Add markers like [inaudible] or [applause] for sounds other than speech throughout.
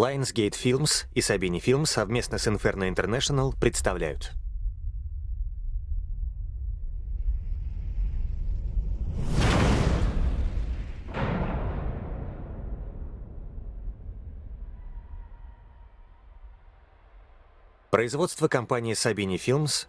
Lionsgate Films и Sabini Films совместно с Inferno International представляют. Производство компании Sabini Films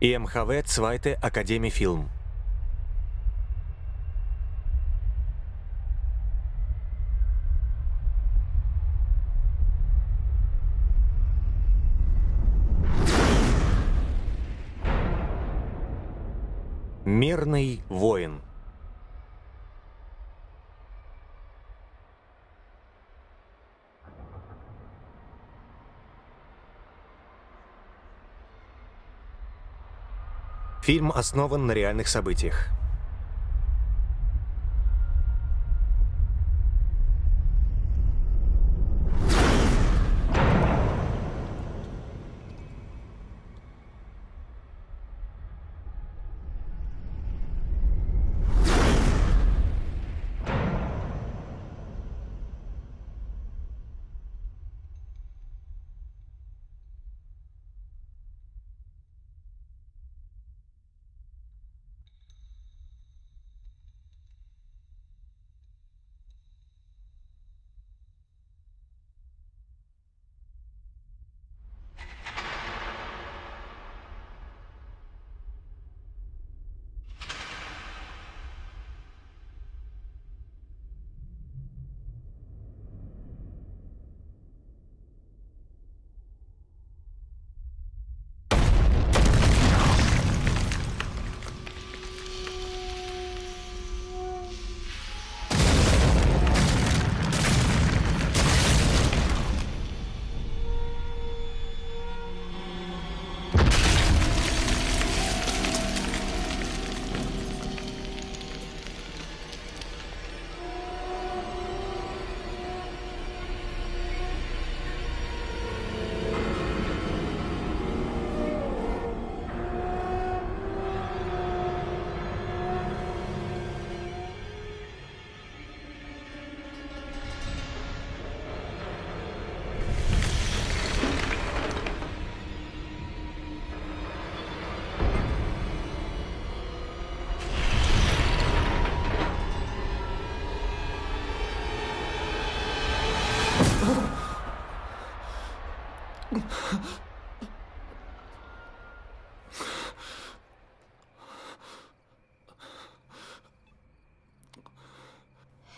и МХВ Цвайте Академии Фильм. Мирный воин. Фильм основан на реальных событиях.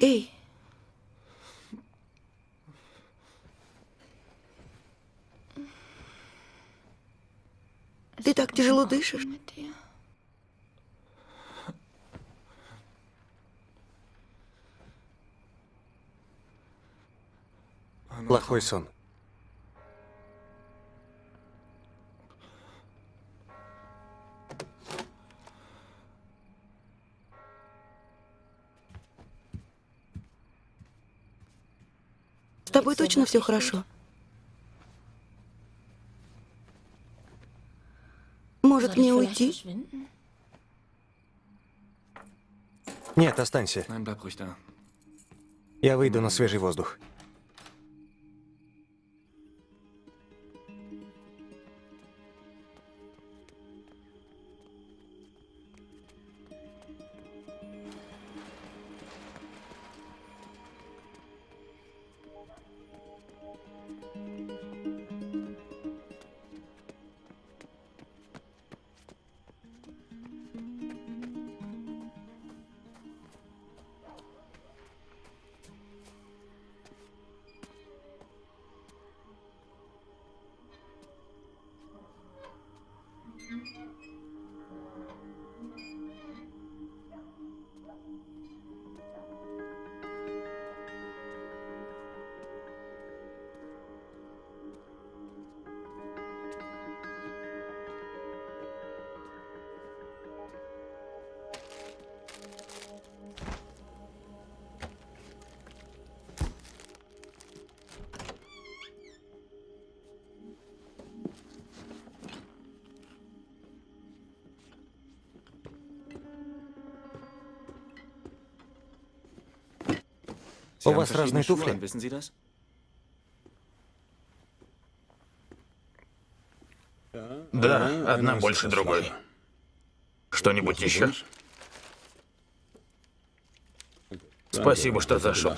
Эй! Ты так тяжело дышишь. Плохой сон. Тобой точно все хорошо? Может, мне уйти? Нет, останься. Я выйду на свежий воздух. У вас разные туфли? Да, одна больше другой. Что-нибудь еще? Спасибо, что зашел.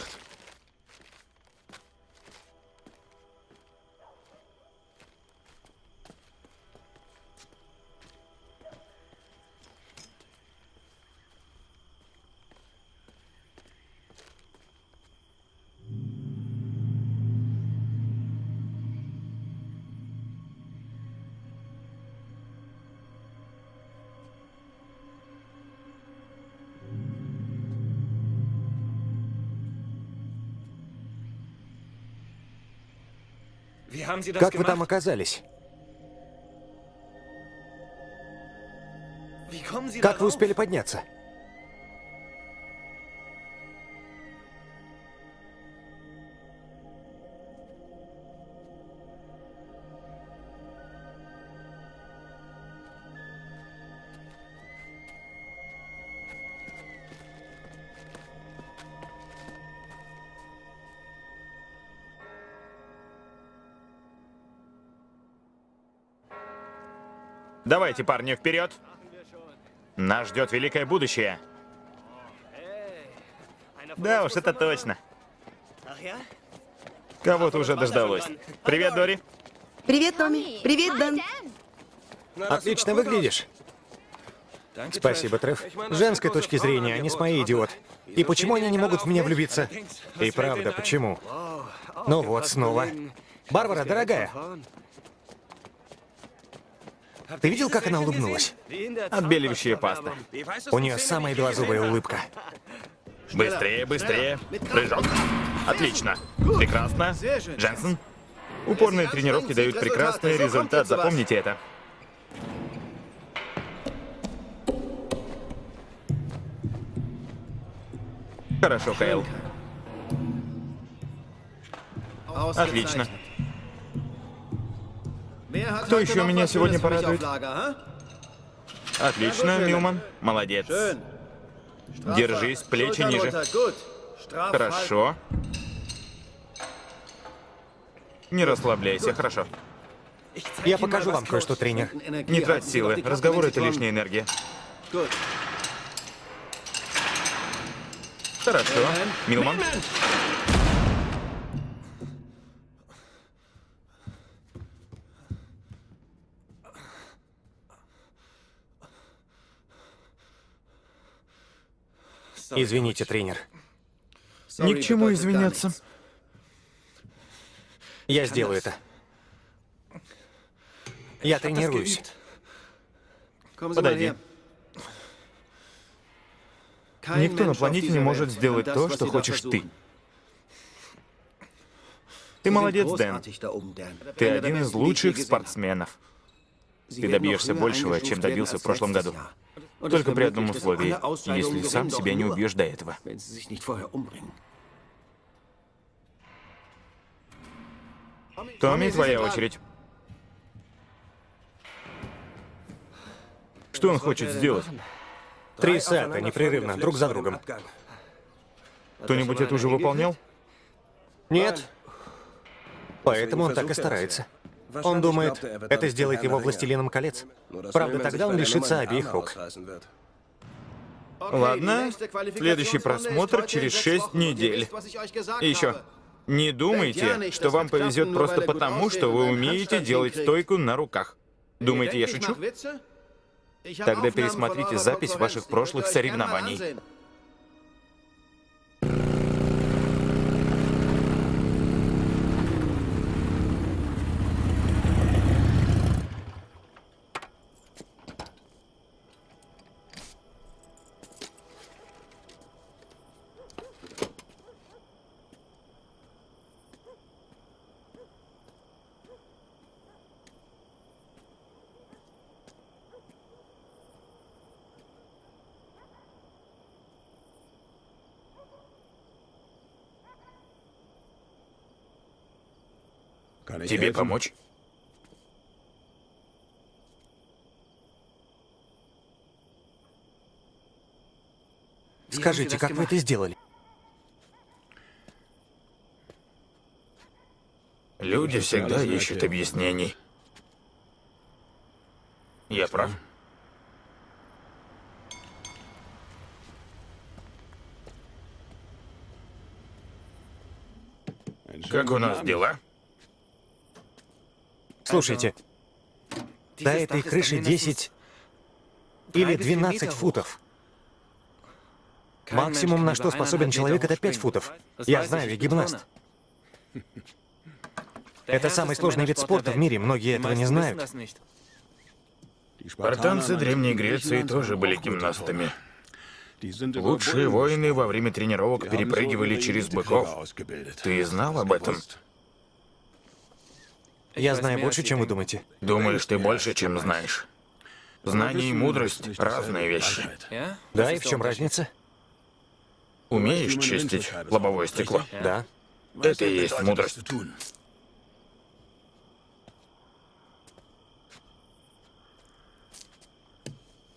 Как вы там оказались? Как вы успели подняться? Давайте, парни, вперед. Нас ждет великое будущее. Да уж, это точно. Кого-то уже дождалось. Привет, Дори. Привет, Томми. Привет, Дэн. Отлично выглядишь. Спасибо, Треф. С женской точки зрения, не с моей, идиот. И почему они не могут в меня влюбиться? И правда, почему? Ну вот, снова. Барбара, дорогая, ты видел, как она улыбнулась? Отбеливающая паста. У нее самая белозубая улыбка. Быстрее, быстрее. Прыжок. Отлично. Прекрасно. Дженсен. Упорные тренировки дают прекрасный результат, запомните это. Хорошо, Кайл. Отлично. Кто еще меня сегодня порадует? Отлично, Милман. Молодец. Держись, плечи ниже. Хорошо. Не расслабляйся, хорошо. Я покажу вам кое-что, тренер. Не трать силы. Разговор — это лишняя энергия. Хорошо. Милман. Извините, тренер. Ни к чему извиняться. Я сделаю это. Я тренируюсь. Подойди. Никто на планете не может сделать то, что хочешь ты. Ты молодец, Дэн. Ты один из лучших спортсменов. Ты добьешься большего, чем добился в прошлом году. Только при одном условии, если сам себя не убьешь до этого. Томми, твоя очередь. Что он хочет сделать? Три сета непрерывно, друг за другом. Кто-нибудь это уже выполнял? Нет. Поэтому он так и старается. Он думает, это сделает его властелином колец. Правда, тогда он лишится обеих рук. Ладно, следующий просмотр через шесть недель. И еще, не думайте, что вам повезет просто потому, что вы умеете делать стойку на руках. Думаете, я шучу? Тогда пересмотрите запись ваших прошлых соревнований. Тебе помочь? Скажите, как вы это сделали? Люди всегда ищут объяснений. Я прав. Как у нас дела? Слушайте, до этой крыши 10 или 12 футов. Максимум, на что способен человек, это 5 футов. Я знаю, я гимнаст. Это самый сложный вид спорта в мире, многие этого не знают. Спартанцы Древней Греции тоже были гимнастами. Лучшие воины во время тренировок перепрыгивали через быков. Ты знал об этом? Я знаю больше, чем вы думаете. Думаешь, ты больше, чем знаешь. Знание и мудрость — разные вещи. Да, и в чем разница? Умеешь чистить лобовое стекло? Да. Это и есть мудрость.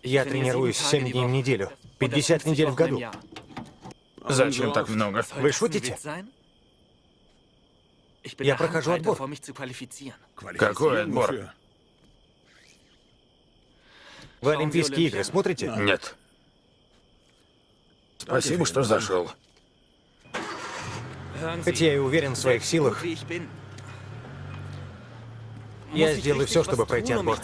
Я тренируюсь 7 дней в неделю. 50 недель в году. Зачем так много? Вы шутите? Я прохожу отбор. Какой отбор? Вы Олимпийские игры смотрите? Нет. Спасибо, что зашел. Хоть я и уверен в своих силах, я сделаю все, чтобы пройти отбор.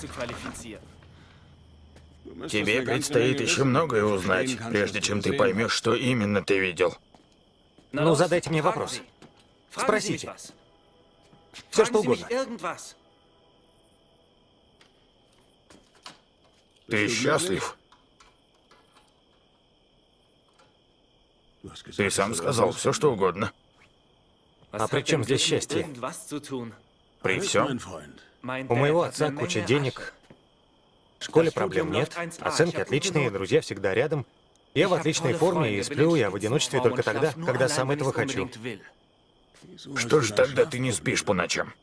Тебе предстоит еще многое узнать, прежде чем ты поймешь, что именно ты видел. Ну, задайте мне вопрос. Спросите. Все, что угодно. Ты счастлив? Ты сам сказал все, что угодно. А при чем здесь счастье? При всем. У моего отца куча денег, в школе проблем нет, оценки отличные, друзья всегда рядом. Я в отличной форме и сплю я в одиночестве только тогда, когда сам этого хочу. Что же тогда ты не спишь по ночам?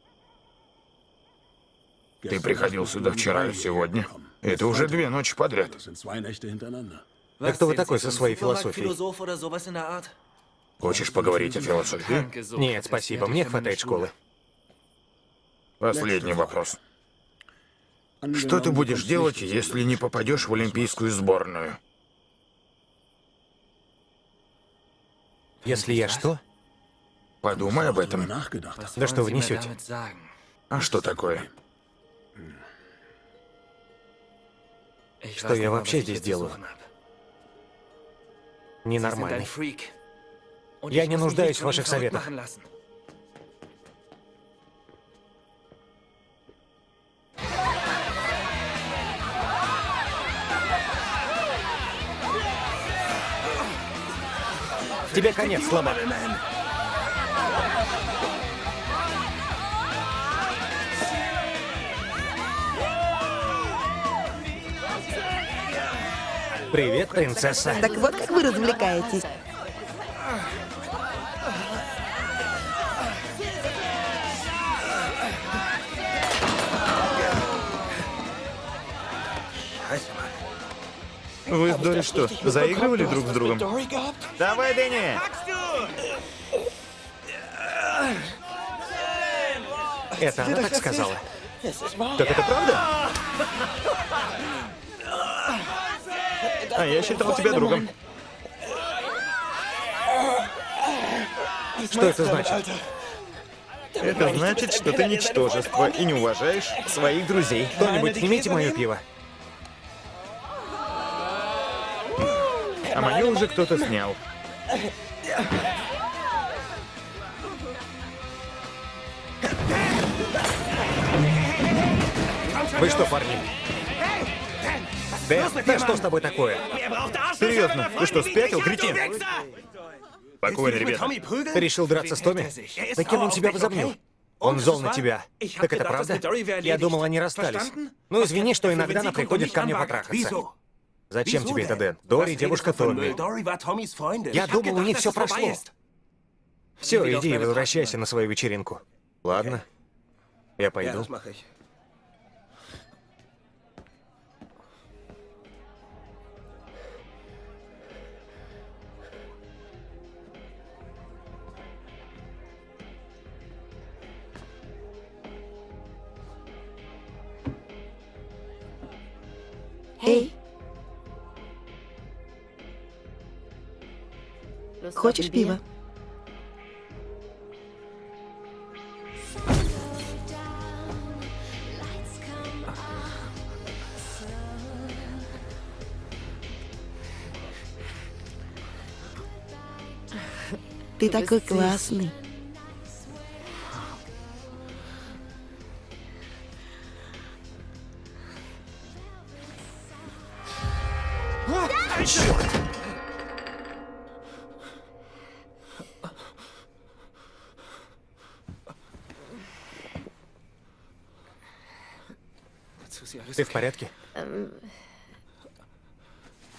Ты приходил сюда вчера и сегодня. Это уже две ночи подряд. Так кто вы такой со своей философией? Хочешь поговорить о философии? Нет, спасибо, мне хватает школы. Последний вопрос. Что ты будешь делать, если не попадешь в олимпийскую сборную? Если я что? Подумай об этом. Да что вы несете? А что такое? Что я вообще здесь делаю? Ненормальный. Я не нуждаюсь в ваших советах. Тебе конец, слабак. Привет, принцесса. Так вот как вы развлекаетесь. Вы с Дори что, заигрывали друг с другом? Давай, Дэнни! Это она так сказала. Так это правда? А я считал тебя другом. Что это значит? Это значит, что ты ничтожество и не уважаешь своих друзей. Кто-нибудь снимите мое пиво. А мое уже кто-то снял. Вы что, парни? Дэн, да что с тобой такое? Серьезно, ты что, спятил, кретин? Спокойно, ребята. Ты решил драться с Томми? Да кем он тебя возомнил? Он зол на тебя. Так это правда? Я думал, они расстались. Ну, извини, что иногда она приходит ко мне потрахаться. Зачем тебе это, Дэн? Дори девушка Томми. Я думал, у них все прошло. Все, иди и возвращайся на свою вечеринку. Ладно. Я пойду. Эй, хочешь пива? Ты такой классный. Порядке?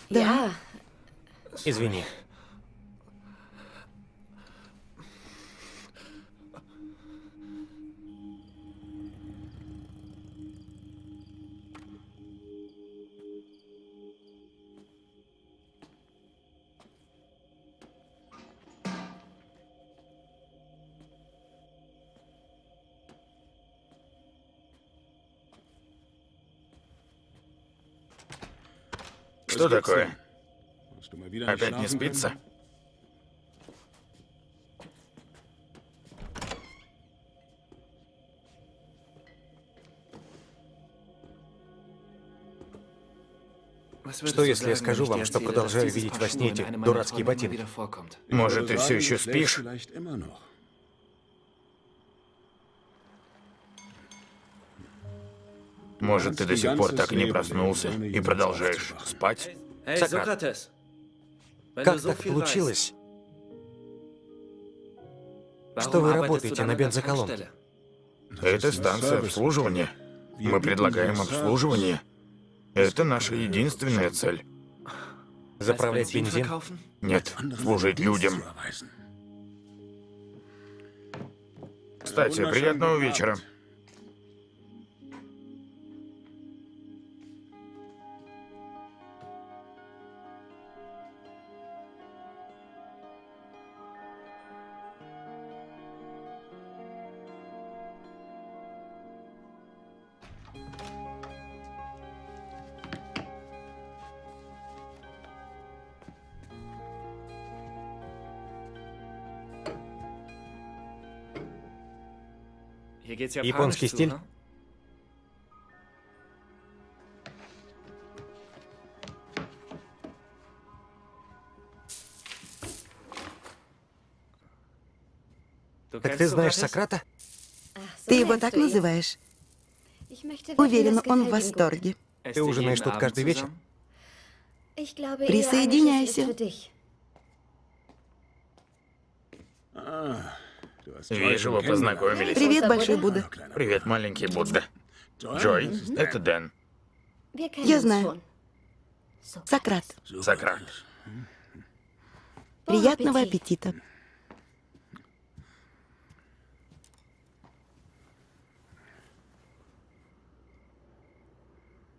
Да. Извини. Что такое? Опять не спится? Что если я скажу вам, что продолжаю видеть во сне эти дурацкие ботинки? Может, ты все еще спишь? Может, ты до сих пор так и не проснулся и продолжаешь спать? Сократ, как так получилось, что вы работаете на бензоколонке? Это станция обслуживания. Мы предлагаем обслуживание. Это наша единственная цель. Заправлять бензин? Нет, служить людям. Кстати, приятного вечера. Японский стиль? Так ты знаешь Сократа? Ты его так называешь? Уверена, он в восторге. Ты ужинаешь тут каждый вечер? Присоединяйся. Вижу, вы познакомились. Привет, Большой Будда. Привет, маленький Будда. Джой, это Дэн. Я знаю. Сократ. Сократ. Приятного аппетита.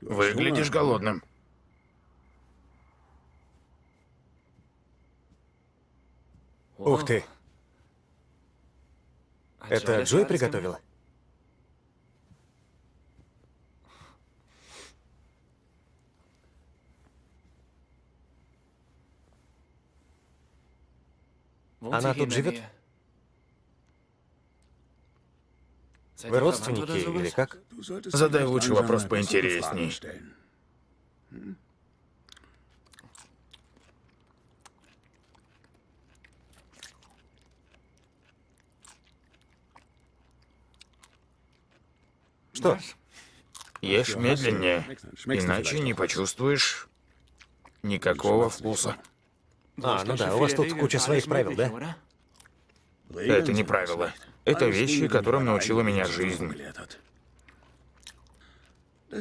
Выглядишь голодным. Ух ты. Это Джой приготовила? Она тут живет? Вы родственники или как? Задай лучше вопрос поинтересней. Что? Ешь медленнее, иначе не почувствуешь никакого вкуса. А, ну да, у вас тут куча своих правил, да? Это не правило. Это вещи, которым научила меня жизнь.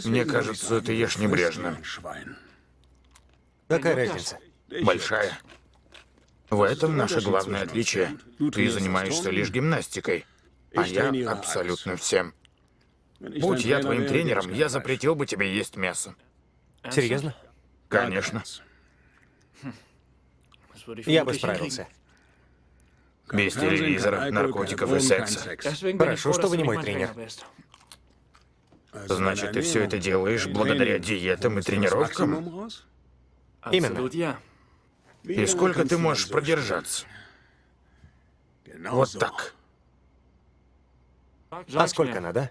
Мне кажется, ты ешь небрежно. Какая разница? Большая. В этом наше главное отличие. Ты занимаешься лишь гимнастикой, а я абсолютно всем. Будь я твоим тренером, я запретил бы тебе есть мясо. Серьезно? Конечно. Я бы справился. Без телевизора, наркотиков и секса. Хорошо, что вы не мой тренер. Значит, ты все это делаешь благодаря диетам и тренировкам? Именно. И сколько ты можешь продержаться? Вот так. А сколько надо?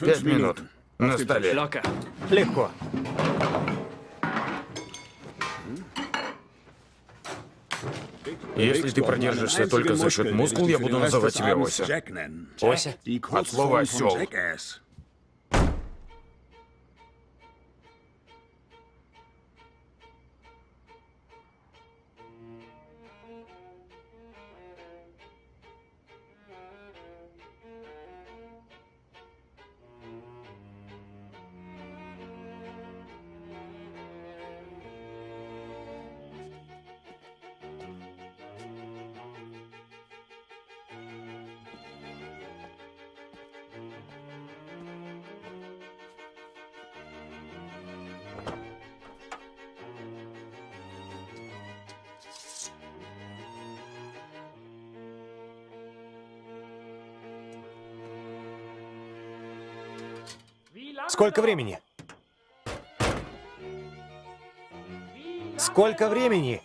Пять минут. На столе. Легко. Если ты продержишься только за счет мускул, я буду называть тебя Ося. Ося? От слова осел. Сколько времени? Сколько времени?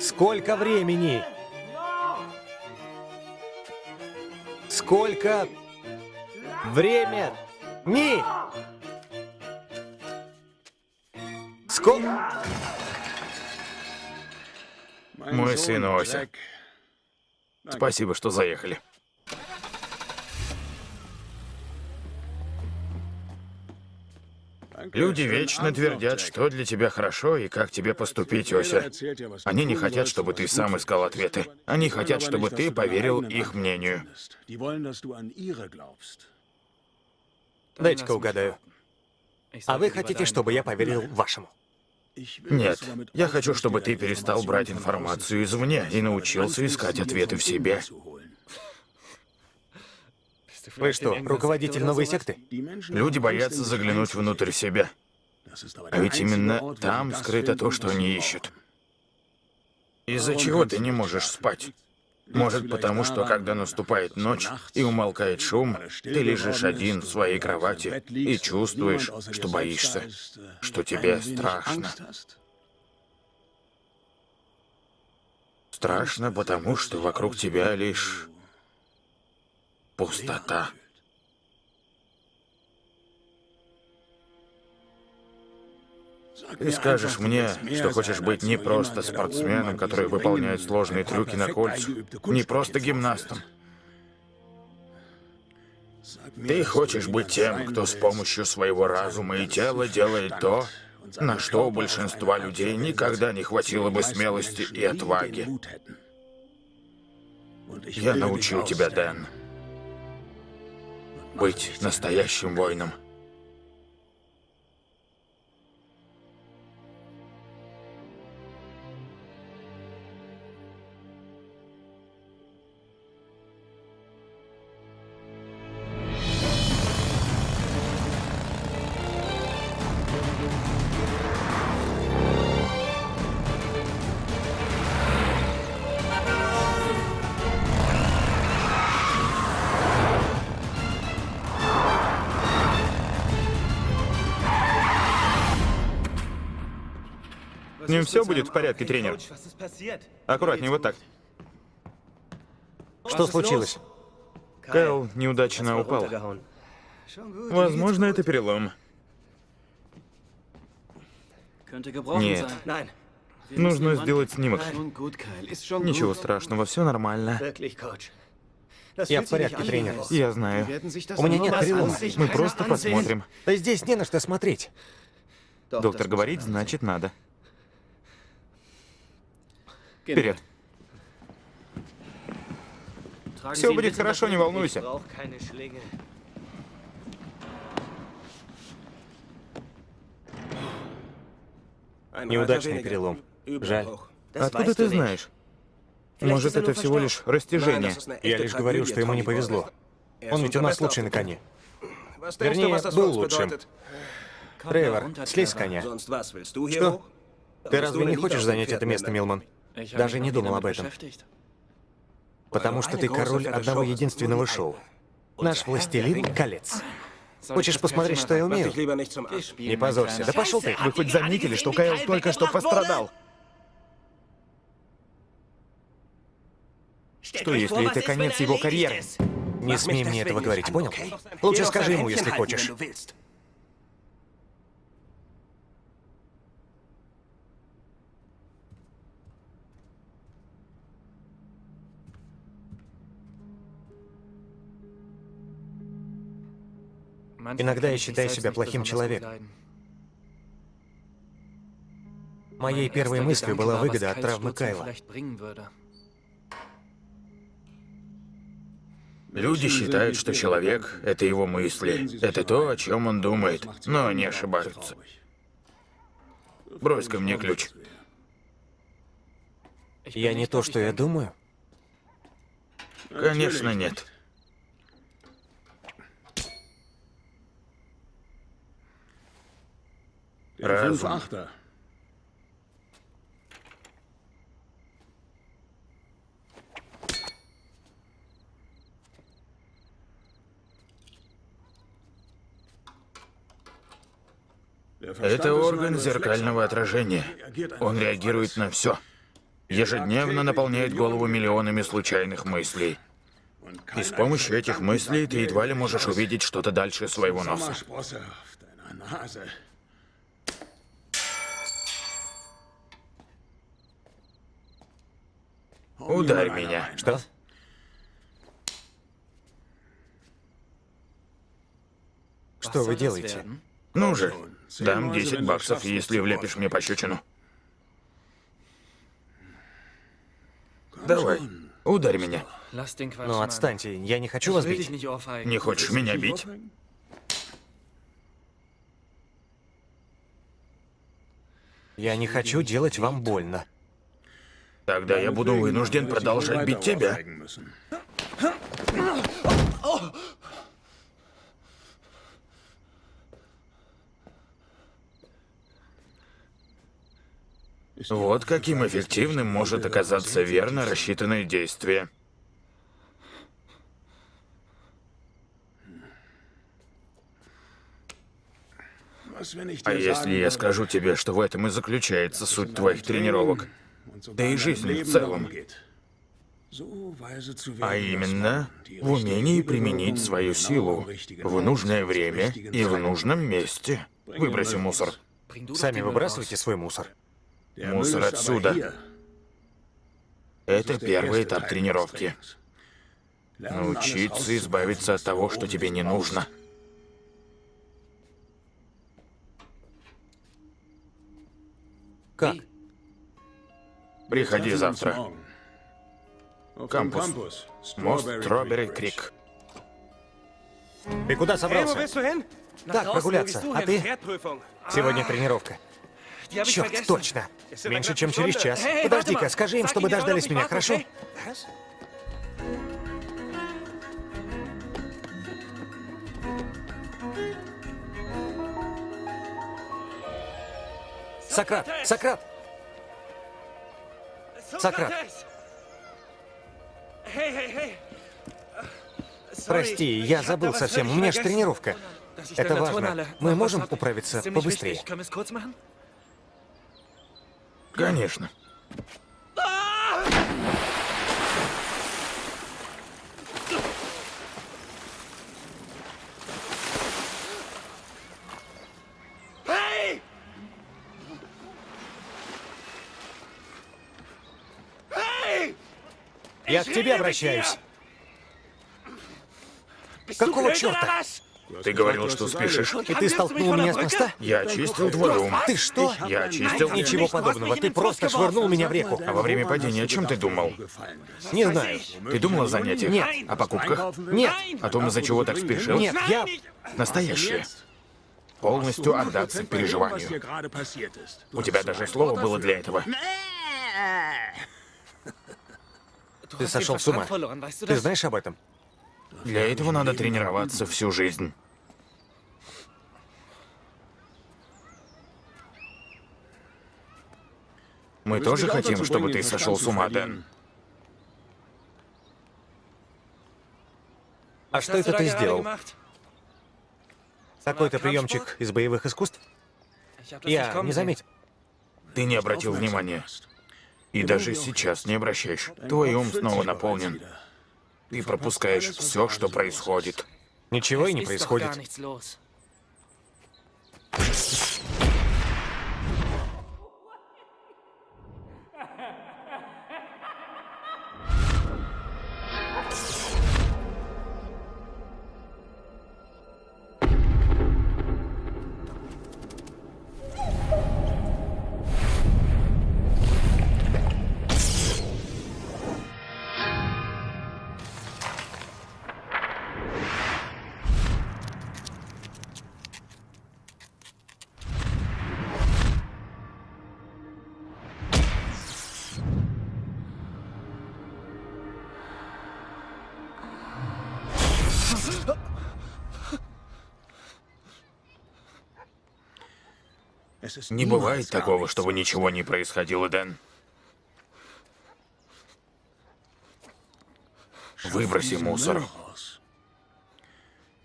Сколько времени? Сколько время? Ни! Сколько? Мой сын Ося. Спасибо, что заехали. Люди вечно твердят, что для тебя хорошо и как тебе поступить, Ося. Они не хотят, чтобы ты сам искал ответы. Они хотят, чтобы ты поверил их мнению. Дайте-ка угадаю. А вы хотите, чтобы я поверил вашему? Нет, я хочу, чтобы ты перестал брать информацию извне и научился искать ответы в себе. Вы что, руководитель новой секты? Люди боятся заглянуть внутрь себя. А ведь именно там скрыто то, что они ищут. Из-за чего ты не можешь спать? Может, потому что, когда наступает ночь и умолкает шум, ты лежишь один в своей кровати и чувствуешь, что боишься, что тебе страшно. Страшно, потому что вокруг тебя лишь пустота. Ты скажешь мне, что хочешь быть не просто спортсменом, который выполняет сложные трюки на кольцах, не просто гимнастом. Ты хочешь быть тем, кто с помощью своего разума и тела делает то, на что у большинства людей никогда не хватило бы смелости и отваги. Я научу тебя, Дэн, быть настоящим воином. Ним все будет в порядке, тренер? Аккуратнее, вот так. Что случилось? Кайл неудачно упал. Возможно, это перелом. Нет. Нужно сделать снимок. Ничего страшного, все нормально. Я в порядке, тренер. Я знаю. У меня нет перелома. Мы просто посмотрим. Да здесь не на что смотреть. Доктор говорит, значит надо. Вперед. Все будет хорошо, не волнуйся. Неудачный перелом. Жаль. Откуда ты знаешь? Может, это всего лишь растяжение? Я лишь говорю, что ему не повезло. Он ведь у нас лучший на коне. Вернее, был лучшим. Тревор, слезь с коня. Что? Ты разве не хочешь занять это место, Милман? Даже не думал об этом. Потому что ты король одного единственного шоу. Наш властелин колец. Хочешь посмотреть, что я умею? Не позорься. Да пошел ты. Вы хоть заметили, что Кайл только что пострадал? Что, если это конец его карьеры? Не смей мне этого говорить, понял? Лучше скажи ему, если хочешь. Иногда я считаю себя плохим человеком. Моей первой мыслью была выгода от травмы Кайла. Люди считают, что человек — это его мысли. Это то, о чем он думает. Но они ошибаются. Брось ко мне ключ. Я не то, что я думаю. Конечно, нет. Разум. Это орган зеркального отражения. Он реагирует на все. Ежедневно наполняет голову миллионами случайных мыслей. И с помощью этих мыслей ты едва ли можешь увидеть что-то дальше своего носа. Ударь меня. Что? Что вы делаете? Ну же, дам 10 баксов, если влепишь мне пощечину. Давай, ударь меня. Ну, отстаньте, я не хочу вас бить. Не хочешь меня бить? Я не хочу делать вам больно. Тогда я буду вынужден продолжать бить тебя. Вот каким эффективным может оказаться верно рассчитанное действие. А если я скажу тебе, что в этом и заключается суть твоих тренировок, да и жизни в целом, а именно в умении применить свою силу в нужное время и в нужном месте. Выброси мусор. Сами выбрасывайте свой мусор. Мусор отсюда. Это первый этап тренировки. Научиться избавиться от того, что тебе не нужно. Как? Приходи завтра. Кампус. Мост Стробери Крик. Ты куда собрался? Так, прогуляться. А ты? Сегодня тренировка. Черт, точно. Меньше, чем через час. Подожди-ка, скажи им, чтобы дождались меня, хорошо? Сократ! Сократ! Сократ! Прости, я забыл совсем. У меня же тренировка. Это важно. Мы можем управиться побыстрее? Конечно. Я к тебе обращаюсь. Какого черта? Ты говорил, что спешишь. И ты столкнул меня с моста? Я очистил твой ум. Ты что? Я очистил. Ничего подобного. Ты просто швырнул меня в реку. А во время падения о чем ты думал? Не знаю. Ты думал о занятиях? Нет. О покупках? Нет. О том, из-за чего так спешил? Нет, я... Настоящее. Полностью отдаться переживанию. У тебя даже слово было для этого. Ты сошел с ума. Ты знаешь об этом? Для этого надо тренироваться всю жизнь. Мы тоже хотим, чтобы ты сошел с ума, Дэн. А что это ты сделал? Какой-то приемчик из боевых искусств? Я не заметил. Ты не обратил внимания. И даже сейчас не обращаешь. Твой ум снова наполнен. Ты пропускаешь все, что происходит. Ничего и не происходит. Не бывает такого, чтобы ничего не происходило, Дэн. Выброси мусор.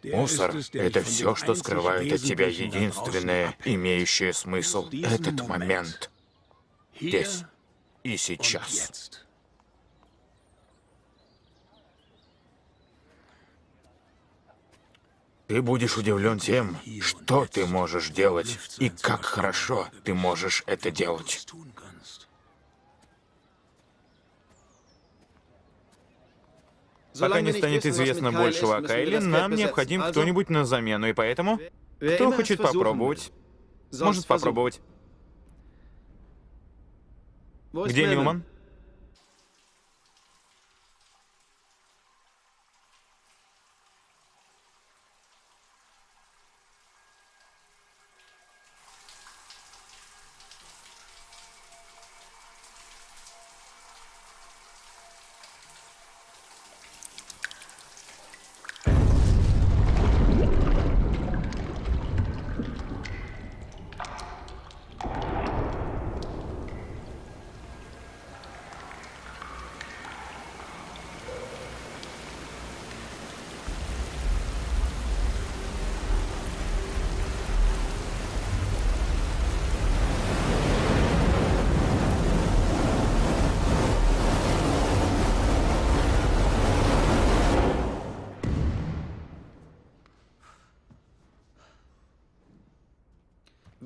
Мусор — это все, что скрывает от тебя единственное, имеющее смысл. Этот момент. Здесь и сейчас. Ты будешь удивлен тем, что ты можешь делать и как хорошо ты можешь это делать. Пока не станет известно большего о Кайле, нам необходим кто-нибудь на замену, и поэтому... Кто хочет попробовать? Может попробовать. Где Милман?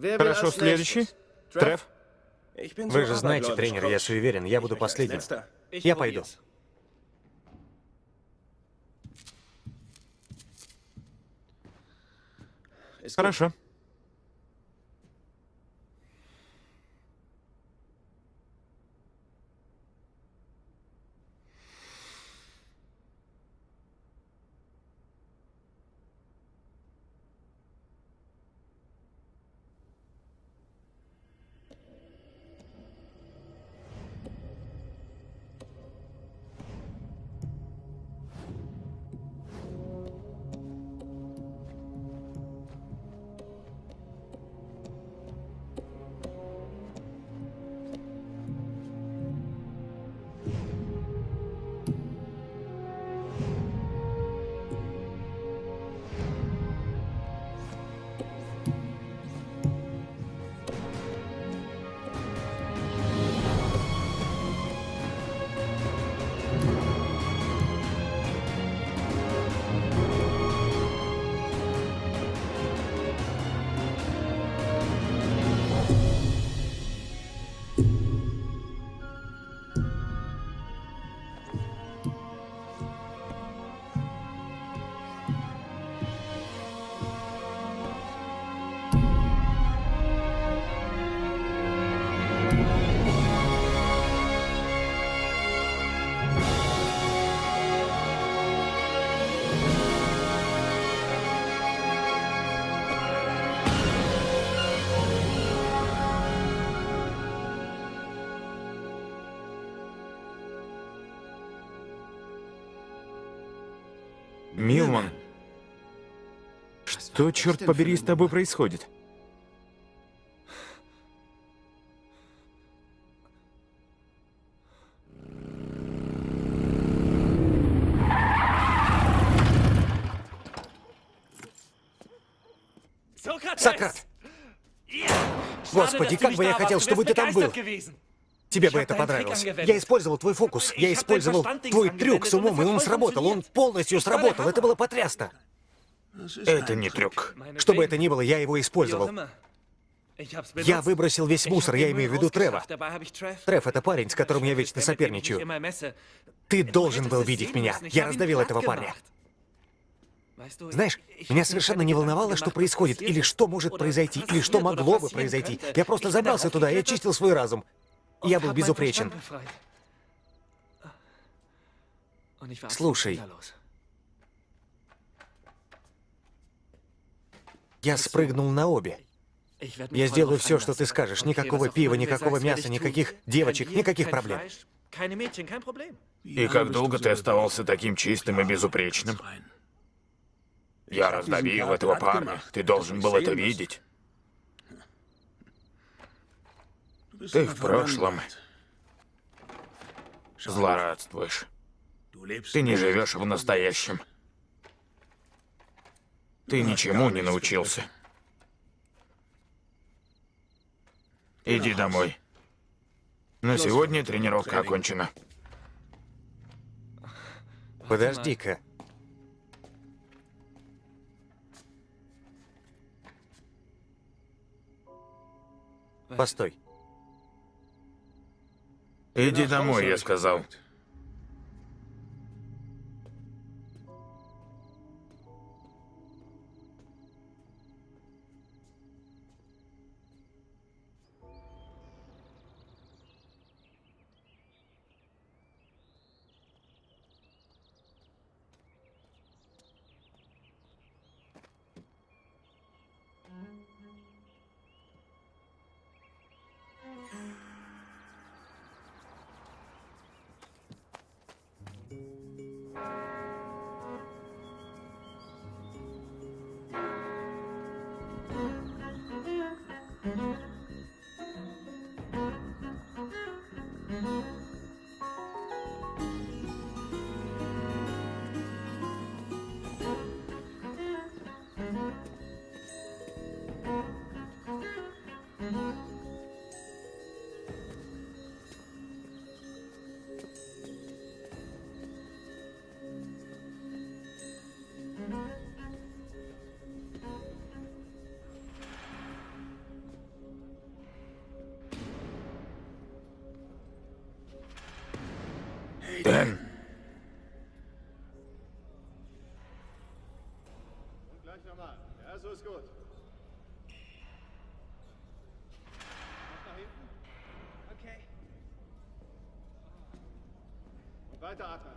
Хорошо, следующий. Треф. Вы же знаете, тренер, я суеверен, я буду последним. Я пойду. Хорошо. Что, черт побери, с тобой происходит? Сократ! Господи, как бы я хотел, чтобы ты там был! Тебе бы это понравилось. Я использовал твой фокус, я использовал твой трюк с умом, и он сработал, он полностью сработал, это было потрясно. Это не трюк. Что бы это ни было, я его использовал. Я выбросил весь мусор, я имею в виду Трева. Трев — это парень, с которым я вечно соперничаю. Ты должен был видеть меня. Я раздавил этого парня. Знаешь, меня совершенно не волновало, что происходит, или что может произойти, или что могло бы произойти. Я просто забрался туда и очистил свой разум. Я был безупречен. Слушай. Я спрыгнул на обе. Я сделаю все, что ты скажешь. Никакого пива, никакого мяса, никаких девочек, никаких проблем. И как долго ты оставался таким чистым и безупречным? Я раздавил этого парня. Ты должен был это видеть. Ты в прошлом злорадствуешь. Ты не живешь в настоящем. Ты ничему не научился. Иди домой. На сегодня тренировка окончена. Подожди-ка. Постой. Иди домой, я сказал. Bam. Und gleich nochmal. Ja, so ist gut. Nach hinten. Okay. Und weiter atmen.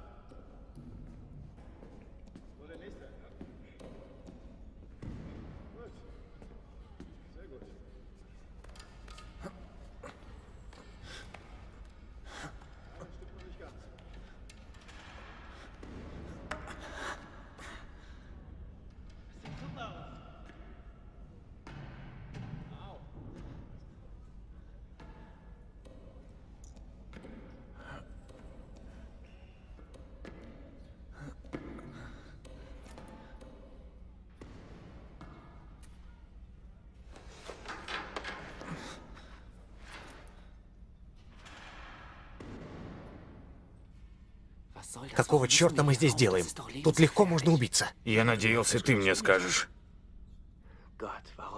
Какого черта мы здесь делаем? Тут легко можно убиться. я надеялся, ты мне скажешь.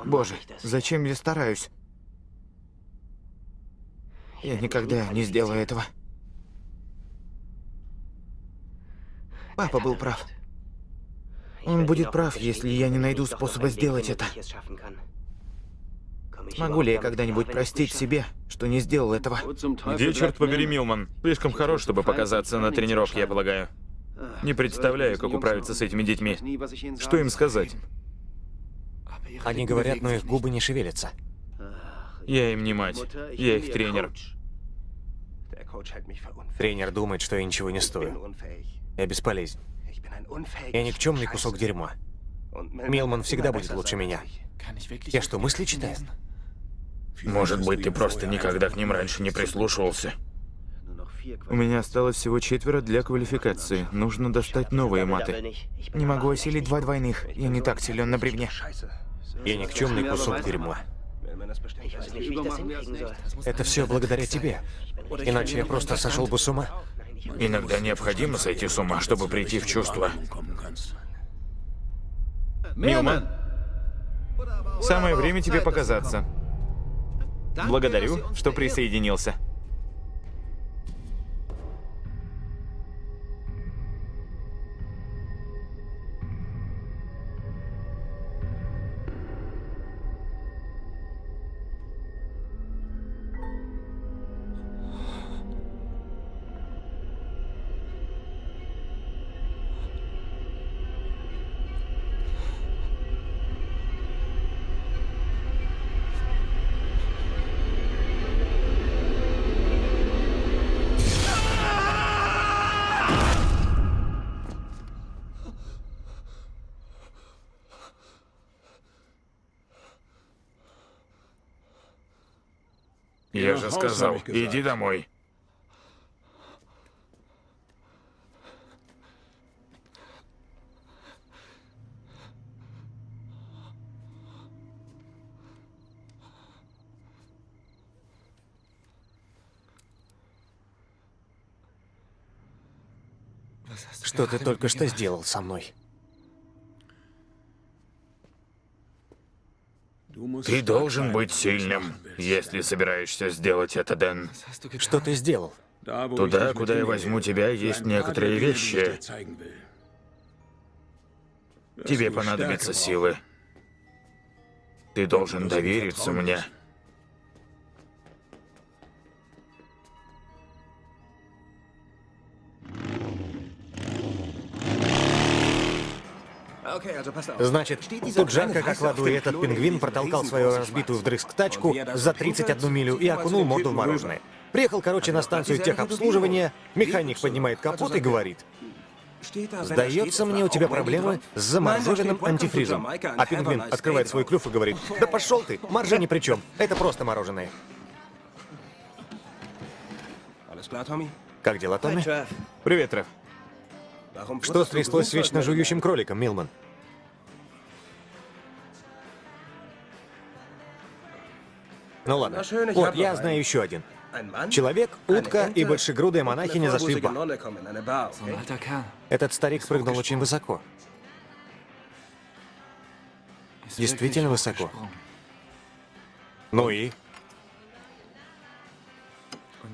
Боже, зачем я стараюсь? Я никогда не сделаю этого. Папа был прав. Он будет прав, если я не найду способа сделать это. Смогу ли я когда-нибудь простить себе, что не сделал этого? Где, черт побери, Милман? Слишком хорош, чтобы показаться на тренировке, я полагаю. Не представляю, как управиться с этими детьми. Что им сказать? Они говорят, но их губы не шевелятся. Я им не мать. Я их тренер. Тренер думает, что я ничего не стою. Я бесполезен. Я никчемный кусок дерьма. Милман всегда будет лучше меня. Я что, мысли читаю? Может быть, ты просто никогда к ним раньше не прислушивался. У меня осталось всего четверо для квалификации. Нужно достать новые маты. Не могу осилить два двойных. Я не так силен на бревне. И никчемный кусок дерьма. Это все благодаря тебе. Иначе я просто сошел бы с ума. Иногда необходимо сойти с ума, чтобы прийти в чувство. Милман, самое время тебе показаться. Благодарю, что присоединился. Я же сказал, иди домой. Что ты только что сделал со мной? Ты должен быть сильным, если собираешься сделать это, Дэн. Что ты сделал? Туда, куда я возьму тебя, есть некоторые вещи. Тебе понадобятся силы. Ты должен довериться мне. Значит, тут жарко, как в аду, и этот пингвин протолкал свою разбитую вдрызг тачку за 31 милю и окунул морду в мороженое. Приехал, короче, на станцию техобслуживания, механик поднимает капот и говорит, «Сдается мне, у тебя проблемы с замороженным антифризом». А пингвин открывает свой клюв и говорит, «Да пошел ты, маржа ни при чем, это просто мороженое». Как дела, Томми? Привет, Треф. Что стряслось с вечно жующим кроликом, Милман? Ну ладно. Вот, я знаю еще один. Человек, утка и большегрудая монахиня зашли в бар. Этот старик прыгнул очень высоко. Действительно высоко. Ну и?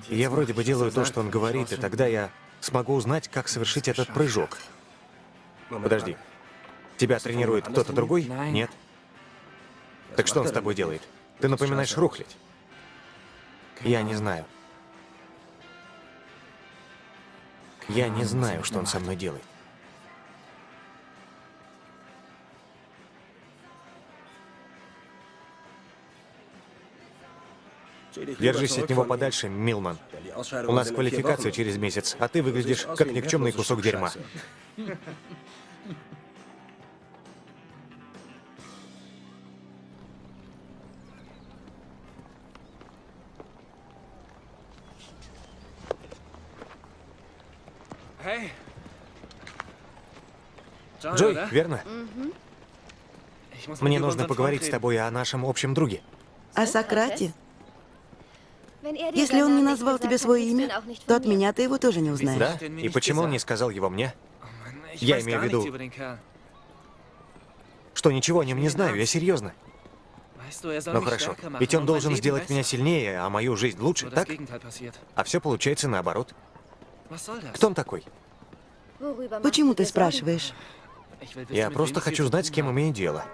Я вроде бы делаю то, что он говорит, и тогда я смогу узнать, как совершить этот прыжок. Подожди. Тебя тренирует кто-то другой? Нет. Так что он с тобой делает? Ты напоминаешь рухлядь. Я не знаю. Я не знаю, что он со мной делает. Держись от него подальше, Милман. У нас квалификация через месяц, а ты выглядишь как никчемный кусок дерьма. Джой, верно? Мне нужно поговорить с тобой о нашем общем друге. О Сократе? Если он не назвал тебе свое имя, то от меня ты его тоже не узнаешь. Да? И почему он не сказал его мне? Я имею в виду, что ничего о нем не знаю, я серьезно. Ну хорошо, ведь он должен сделать меня сильнее, а мою жизнь лучше, так? А все получается наоборот. Кто он такой? Почему ты спрашиваешь? Я просто хочу знать, с кем имею дело.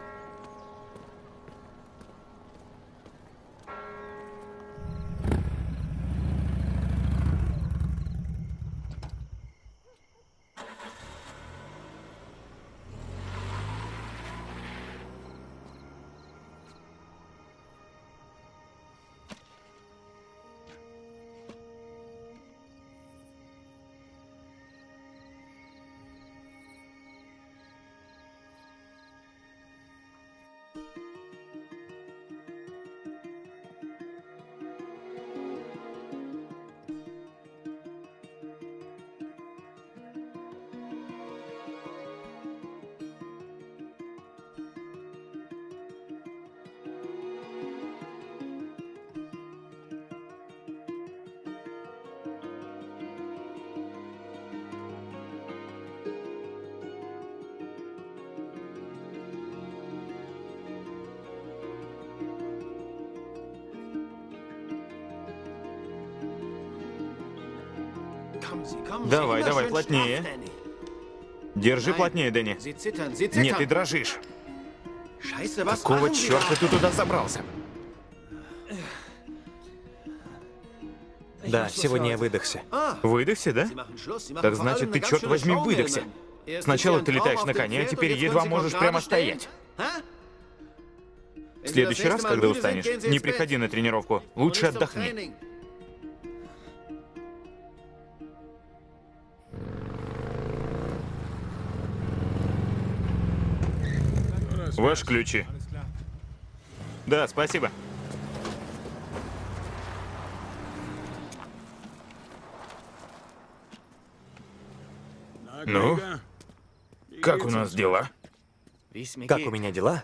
Плотнее. Держи плотнее, Дэнни. Нет, ты дрожишь. Какого черта ты туда забрался? Да, сегодня я выдохся. Выдохся, да? Так значит, ты, черт возьми, выдохся. Сначала ты летаешь на коне, а теперь едва можешь прямо стоять. В следующий раз, когда устанешь, не приходи на тренировку. Лучше отдохни. Ваши ключи. Да, спасибо. Ну, как у нас дела? Как у меня дела?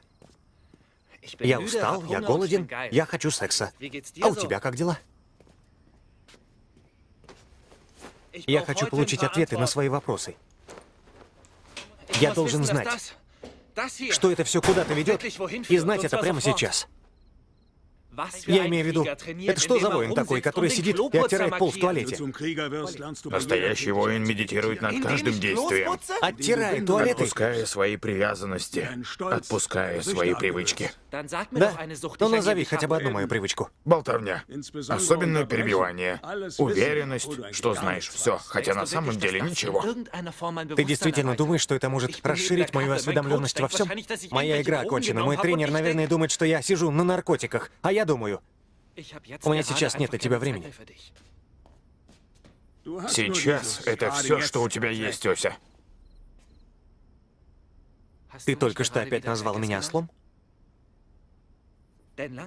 Я устал, я голоден, я хочу секса. А у тебя как дела? Я хочу получить ответы на свои вопросы. Я должен знать, что это все куда-то ведет, и знать это прямо сейчас. Я имею в виду, это что за воин такой, который сидит и оттирает пол в туалете? Настоящий воин медитирует над каждым действием, Оттирает туалеты? отпуская свои привязанности, отпуская свои привычки. Да? Ну назови хотя бы одну мою привычку. Болтовня. Особенно перебивание. Уверенность, что знаешь все, хотя на самом деле ничего. Ты действительно думаешь, что это может расширить мою осведомленность во всем? Моя игра окончена. Мой тренер, наверное, думает, что я сижу на наркотиках. А я думаю, У меня сейчас нет на тебя времени. Сейчас это все, что у тебя есть, Ося. ты только что опять назвал меня ослом?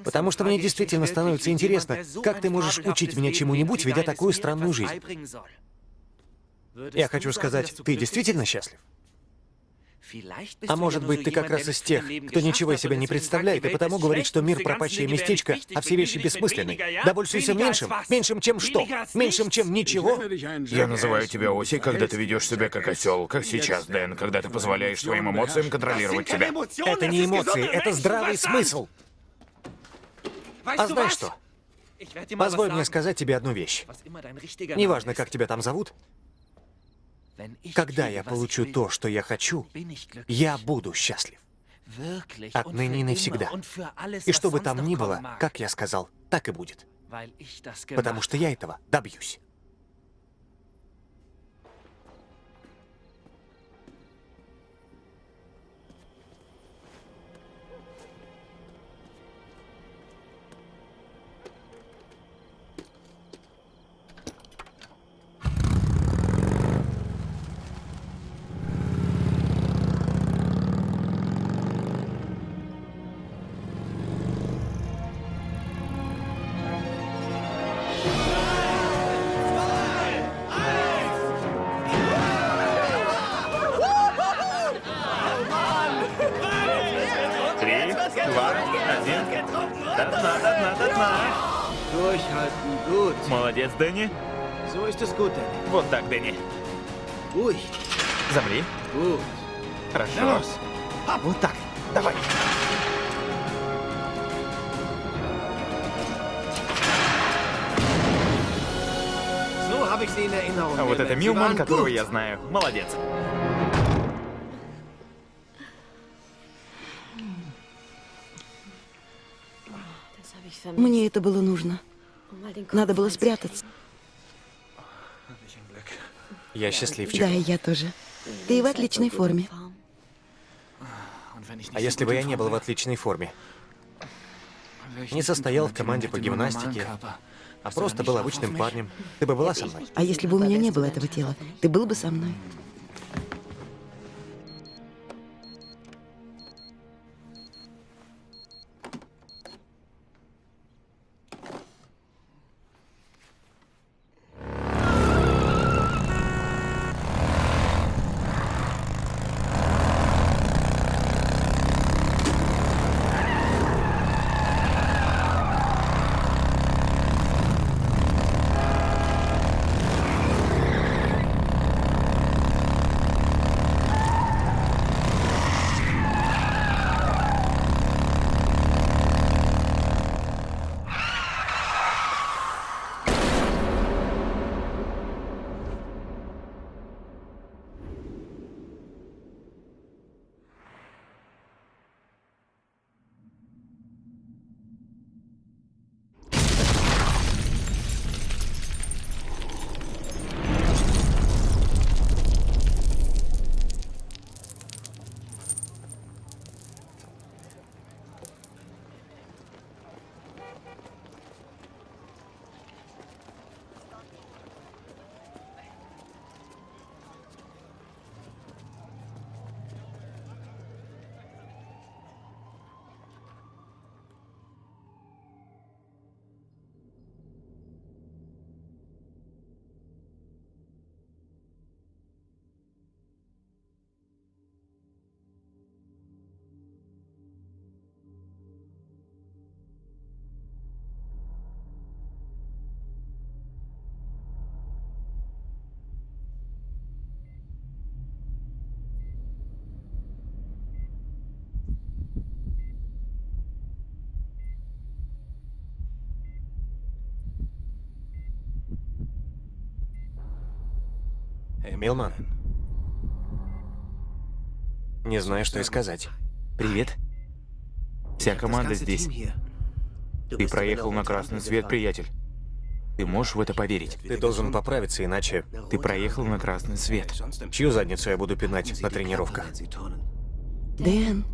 Потому что мне действительно становится интересно, как ты можешь учить меня чему-нибудь, ведя такую странную жизнь. Я хочу сказать, ты действительно счастлив? А может быть, ты как раз из тех, кто ничего из себя не представляет, и потому говорит, что мир пропащее местечко, а все вещи бессмысленны. Довольствуйся меньшим. Меньшим, чем что? Меньшим, чем ничего? Я называю тебя Оси, когда ты ведешь себя как осел, как сейчас, Дэн, когда ты позволяешь своим эмоциям контролировать тебя. Это не эмоции, это здравый смысл. А знаешь что? Позволь мне сказать тебе одну вещь. Неважно, как тебя там зовут, когда я получу то, что я хочу, я буду счастлив. Отныне и навсегда. И что бы там ни было, как я сказал, так и будет. Потому что я этого добьюсь. Ruhig. Замри. Gut. Хорошо. А, вот так. Давай. In Erinnerung. А вот это Милман, которого я знаю. Молодец. Мне это было нужно. Надо было спрятаться. Я счастливчик. Да, и я тоже. Ты в отличной форме. А если бы я не был в отличной форме? Не состоял в команде по гимнастике, а просто был обычным парнем, ты бы была со мной? А если бы у меня не было этого тела, ты был бы со мной? Милман. Не знаю, что и сказать. Привет. Вся команда здесь. Ты проехал на красный свет, приятель. Ты можешь в это поверить? Ты должен поправиться, иначе... Ты проехал на красный свет. Чью задницу я буду пинать на тренировках? Дэн, Дэн?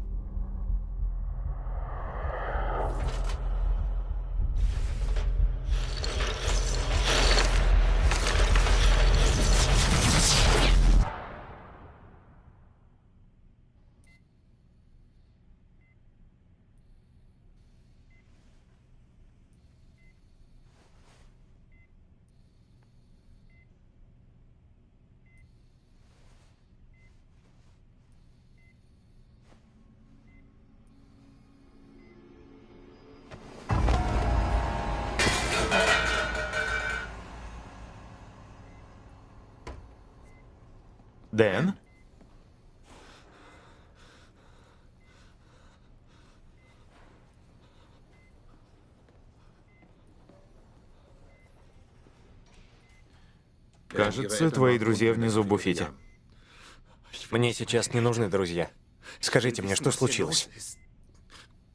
Кажется, твои друзья внизу в буфете. Мне сейчас не нужны друзья. Скажите мне, что случилось?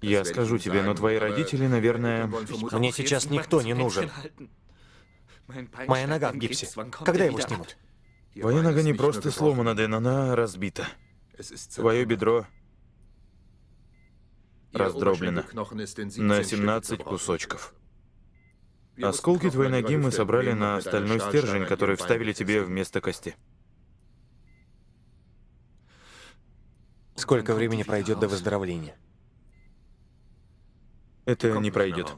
Я скажу тебе, но твои родители, наверное... Мне сейчас никто не нужен. Моя нога в гипсе. Когда его снимут? Твоя нога не просто сломана, Дэн, она разбита. Твое бедро раздроблено на 17 кусочков. Осколки твоей ноги мы собрали на стальной стержень, который вставили тебе вместо кости. Сколько времени пройдет до выздоровления? Это не пройдет.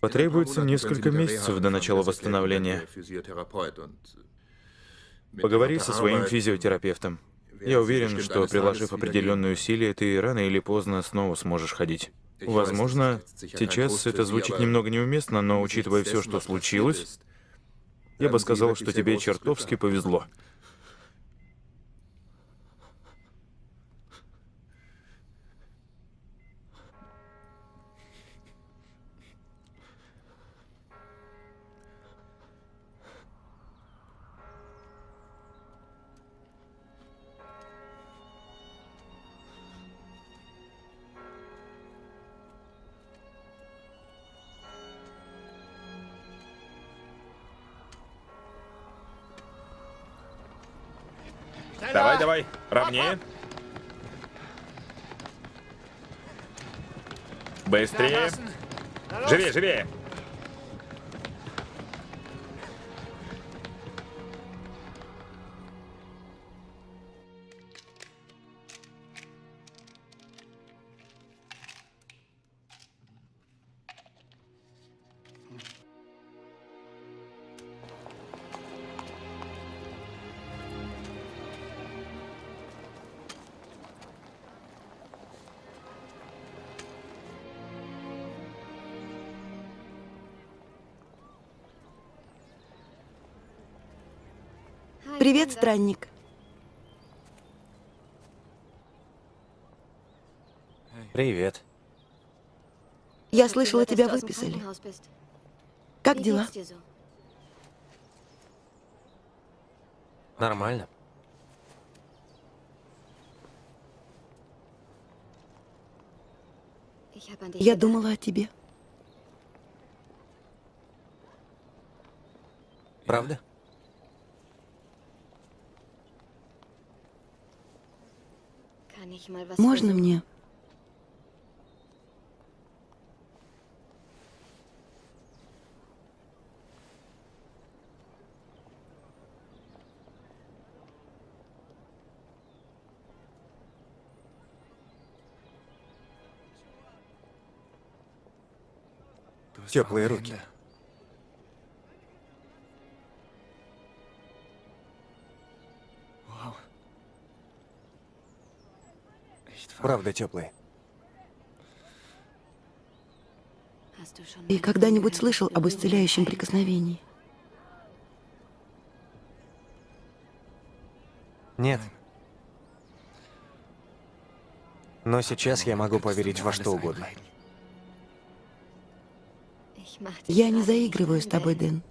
Потребуется несколько месяцев до начала восстановления. Поговори со своим физиотерапевтом. Я уверен, что приложив определенные усилия, ты рано или поздно снова сможешь ходить. Возможно, сейчас это звучит немного неуместно, но учитывая все, что случилось, я бы сказал, что тебе чертовски повезло. Давай, давай, ровнее. Быстрее. Живее, живее. Привет, странник. Привет. Я слышала, тебя выписали. Как дела? Нормально. Я думала о тебе. Правда? Можно мне? Теплые руки. Правда теплые. Ты когда-нибудь слышал об исцеляющем прикосновении? Нет. Но сейчас я могу поверить во что угодно. Я не заигрываю с тобой, Дэн.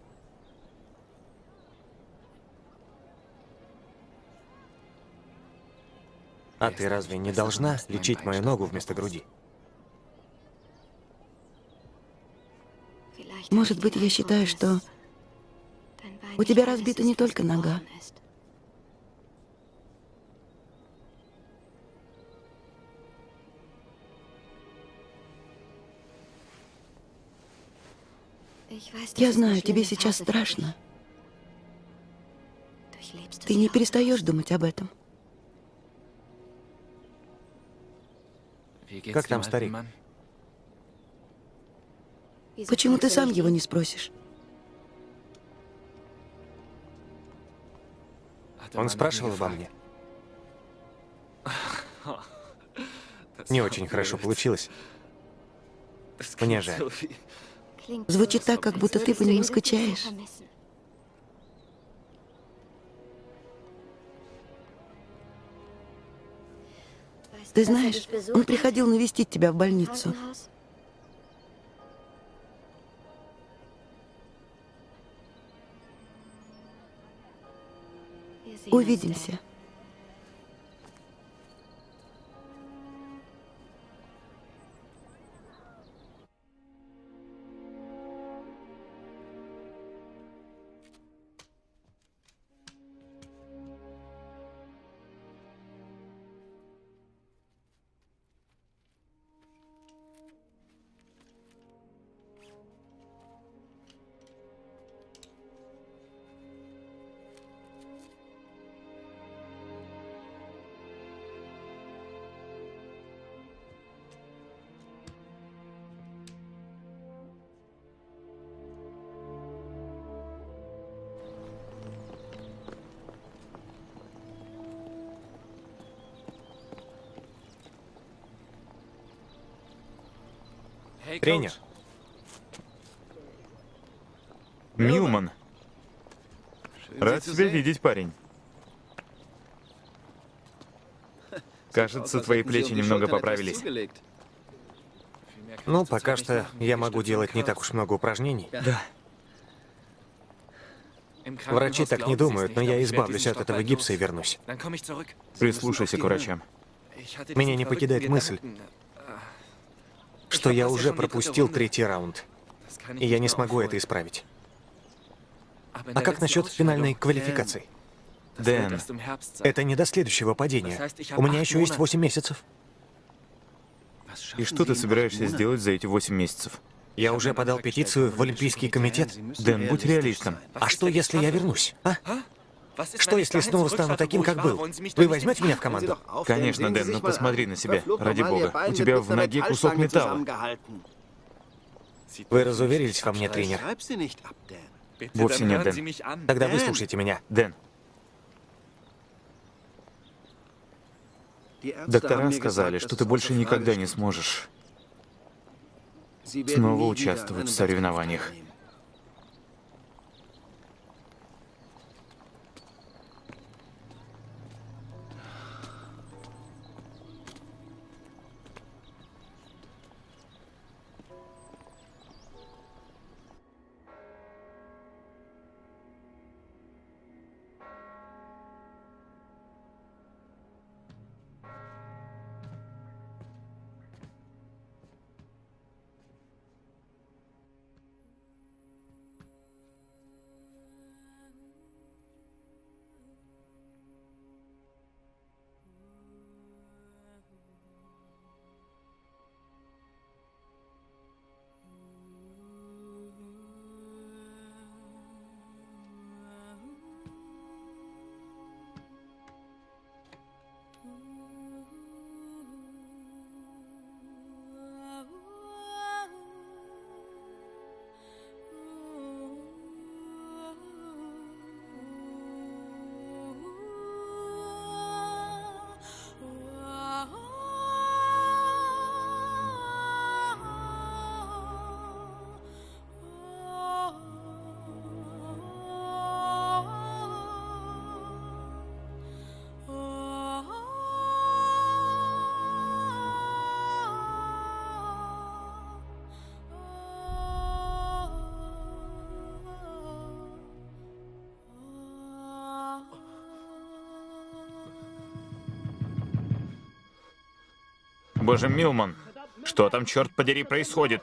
А ты разве не должна лечить мою ногу вместо груди? Может быть, я считаю, что у тебя разбита не только нога. Я знаю, тебе сейчас страшно. Ты не перестаешь думать об этом. Как там старик? Почему ты сам его не спросишь? Он спрашивал обо мне. Не очень хорошо получилось. Мне жаль. Звучит так, как будто ты по нему скучаешь. Ты знаешь, он приходил навестить тебя в больницу. Увидимся. Тренер, Милман. Рад тебя видеть, парень. [laughs] Кажется, твои плечи немного поправились. ну пока что я могу делать не так уж много упражнений. Да. Врачи так не думают, но я избавлюсь от этого гипса и вернусь. Прислушайся к врачам. Меня не покидает мысль, что я уже пропустил третий раунд, и я не смогу это исправить. А как насчет финальной квалификации? Дэн, Это не до следующего падения. У меня еще есть 8 месяцев. и что ты собираешься сделать за эти восемь месяцев? Я уже подал петицию в Олимпийский комитет. Дэн, будь реалистом. А что, если я вернусь? А? Что, если снова стану таким, как был? Вы возьмете меня в команду? Конечно, Дэн, но посмотри на себя, ради бога. У тебя в ноге кусок металла. Вы разуверились во мне, тренер. Вовсе нет, Дэн. Тогда выслушайте меня. Дэн, доктора сказали, что ты больше никогда не сможешь снова участвовать в соревнованиях. Боже, Милман, что там, черт подери, происходит?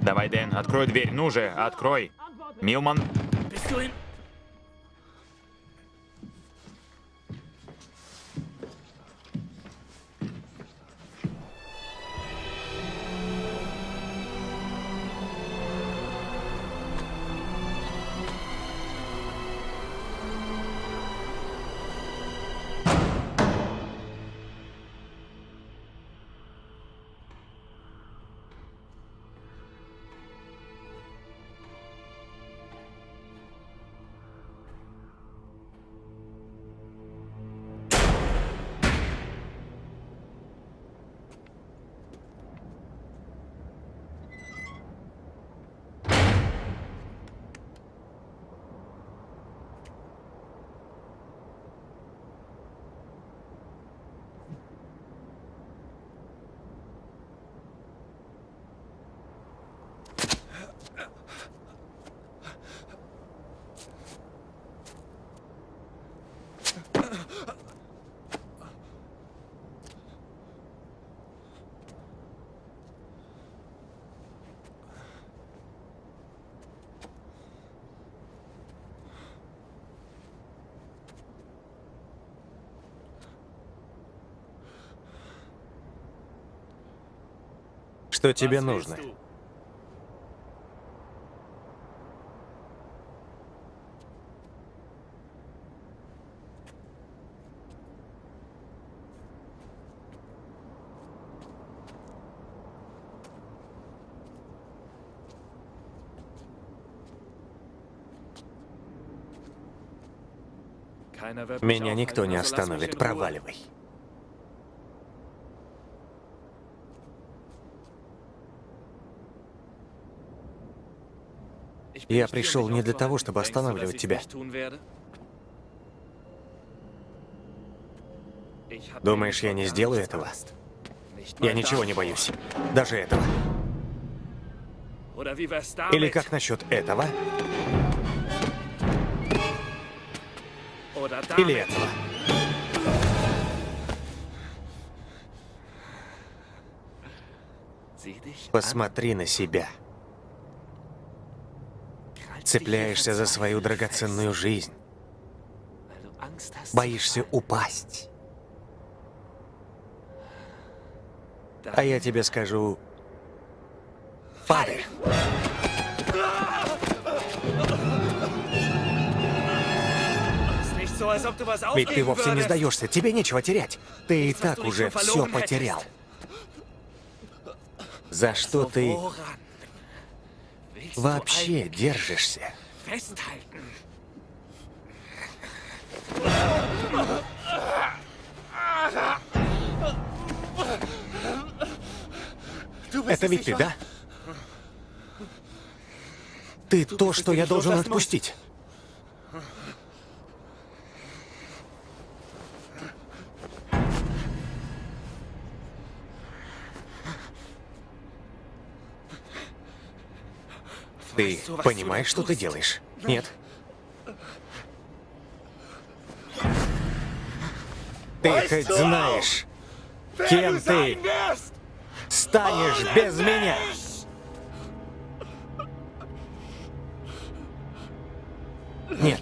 Давай, Дэн, открой дверь, ну же, открой. Милман, Что тебе нужно? Меня никто не остановит. Проваливай. Я пришел не для того, чтобы останавливать тебя. Думаешь, я не сделаю этого? Я ничего не боюсь. Даже этого. Или как насчет этого? Или этого? Посмотри на себя. Цепляешься за свою драгоценную жизнь. Боишься упасть. А я тебе скажу... Падай! Ведь ты вовсе не сдаешься, тебе нечего терять. Ты и так уже все потерял. За что ты вообще держишься? Это ведь ты, да? Ты то, что я должен отпустить. Ты понимаешь, что ты делаешь? Нет? Ты хоть знаешь, кем ты станешь без меня? Нет.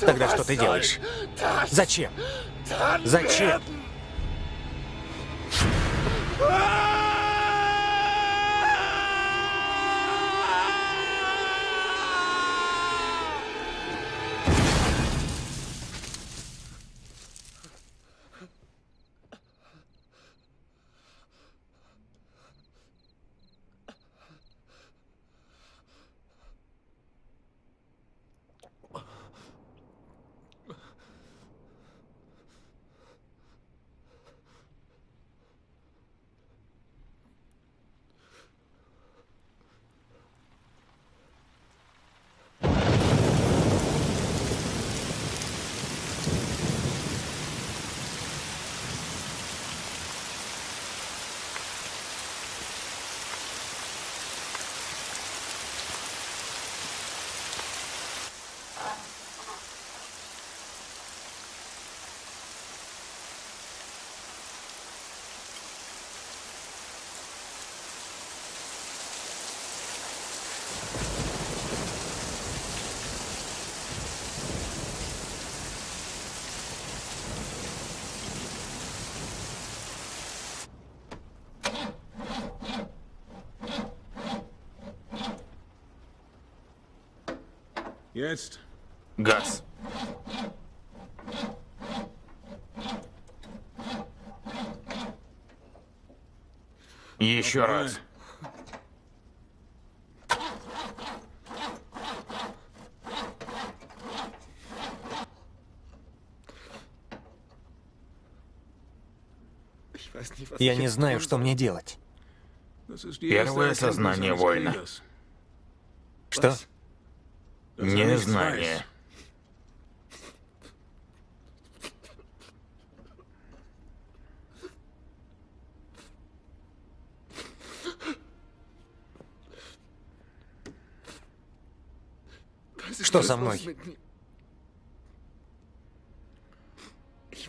Тогда что ты делаешь? Зачем? Зачем? Jetzt. Газ. Еще раз. Я не знаю, что мне делать. Первое сознание воина. Что? Незнание. Что со мной?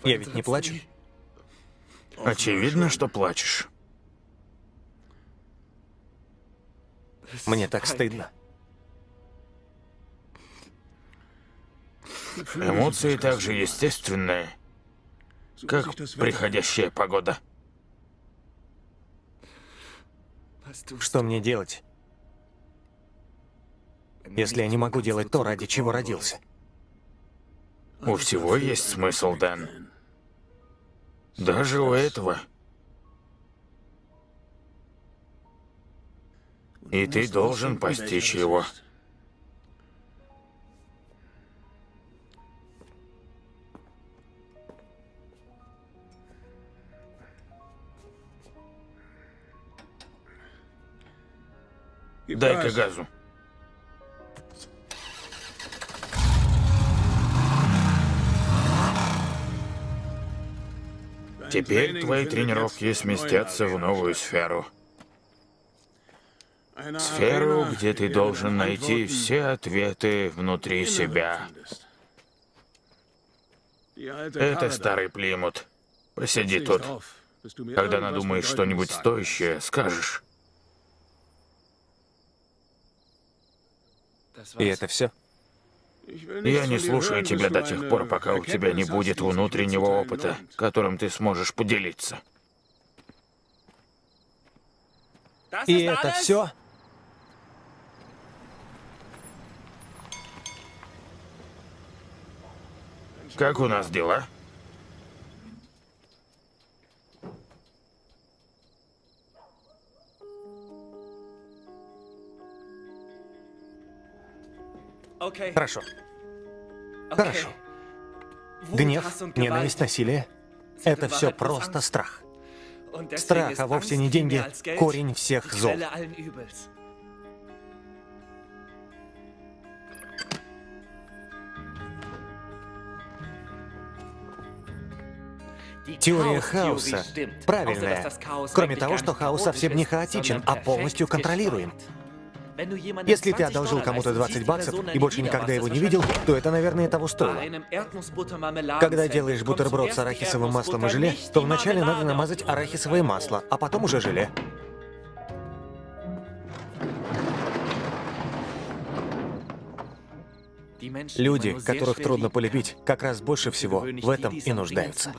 Я ведь не плачу. Очевидно, что плачешь. Мне так стыдно. Эмоции также естественные, как приходящая погода. Что мне делать? Если я не могу делать то, ради чего родился. У всего есть смысл, Дэн. Даже у этого. И ты должен постичь его. Дай-ка газу. Теперь твои тренировки сместятся в новую сферу. Сферу, где ты должен найти все ответы внутри себя. Это старый Плимут. Посиди тут. Когда надумаешь что-нибудь стоящее, скажешь. И это все? Я не слушаю тебя до тех пор, пока у тебя не будет внутреннего опыта, которым ты сможешь поделиться. И это все? Как у нас дела? Хорошо. Хорошо. Гнев, ненависть, насилие — это все просто страх. Страх, а вовсе не деньги, корень всех зол. Теория хаоса правильная. Кроме того, что хаос совсем не хаотичен, а полностью контролируем. Если ты одолжил кому-то 20 баксов и больше никогда его не видел, то это, наверное, того стоило. Когда делаешь бутерброд с арахисовым маслом и желе, то вначале надо намазать арахисовое масло, а потом уже желе. Люди, которых трудно полюбить, как раз больше всего в этом и нуждаются.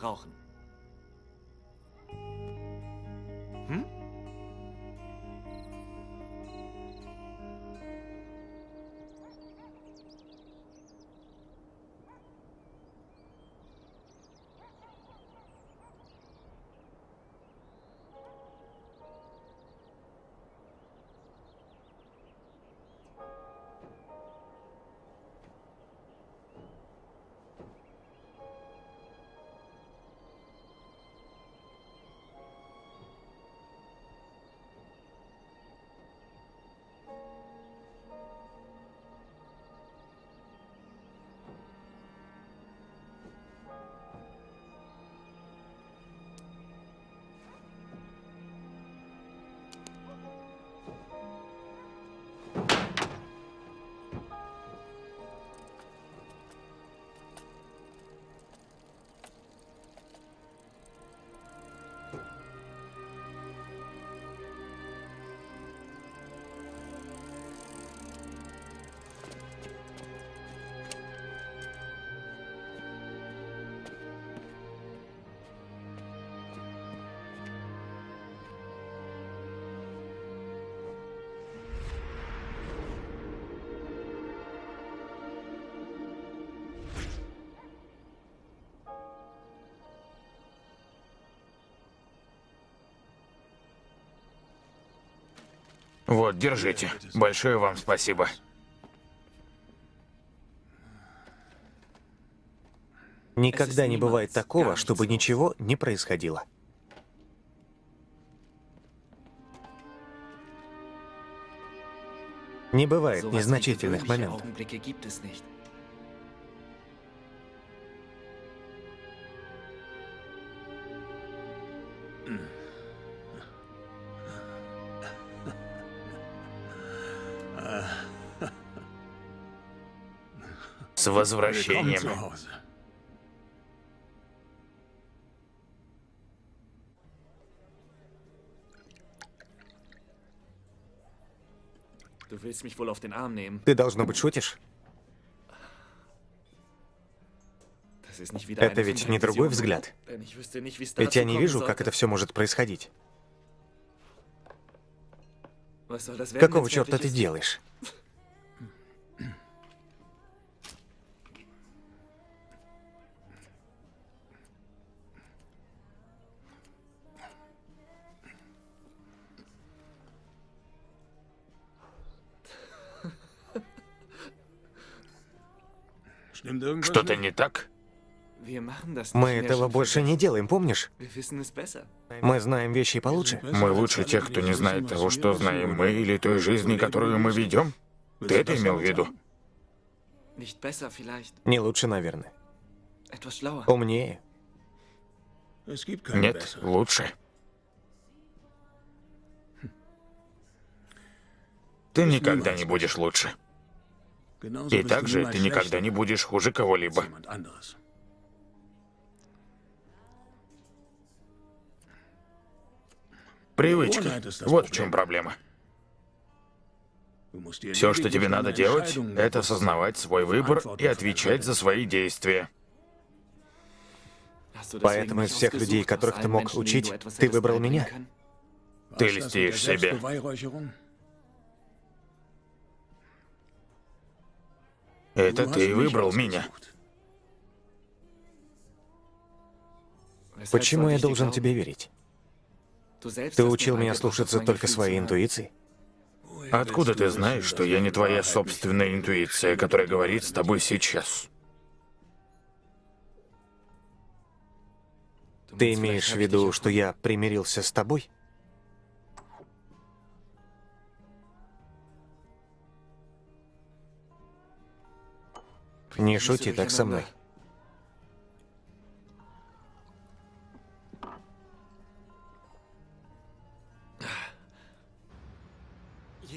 Вот, держите. Большое вам спасибо. Никогда не бывает такого, чтобы ничего не происходило. Не бывает незначительных моментов. Nehmen. Ты, должно быть, шутишь? Это ведь не другой взгляд. Ведь я не вижу, как это все может происходить. Какого черта ты делаешь? Мы этого больше не делаем, помнишь? Мы знаем вещи получше. Мы лучше тех, кто не знает того, что знаем мы, или той жизни, которую мы ведем? Ты это имел в виду? Не лучше, наверное. Умнее. Нет, лучше. Ты никогда не будешь лучше. И также ты никогда не будешь хуже кого-либо. Привычка. Вот в чем проблема. Все, что тебе надо делать, это осознавать свой выбор и отвечать за свои действия. Поэтому из всех людей, которых ты мог учить, ты выбрал меня. Ты льстишь себе. Это ты выбрал меня. Почему я должен тебе верить? Ты учил меня слушаться только своей интуиции? Откуда ты знаешь, что я не твоя собственная интуиция, которая говорит с тобой сейчас? Ты имеешь в виду, что я примирился с тобой? Не шути так со мной.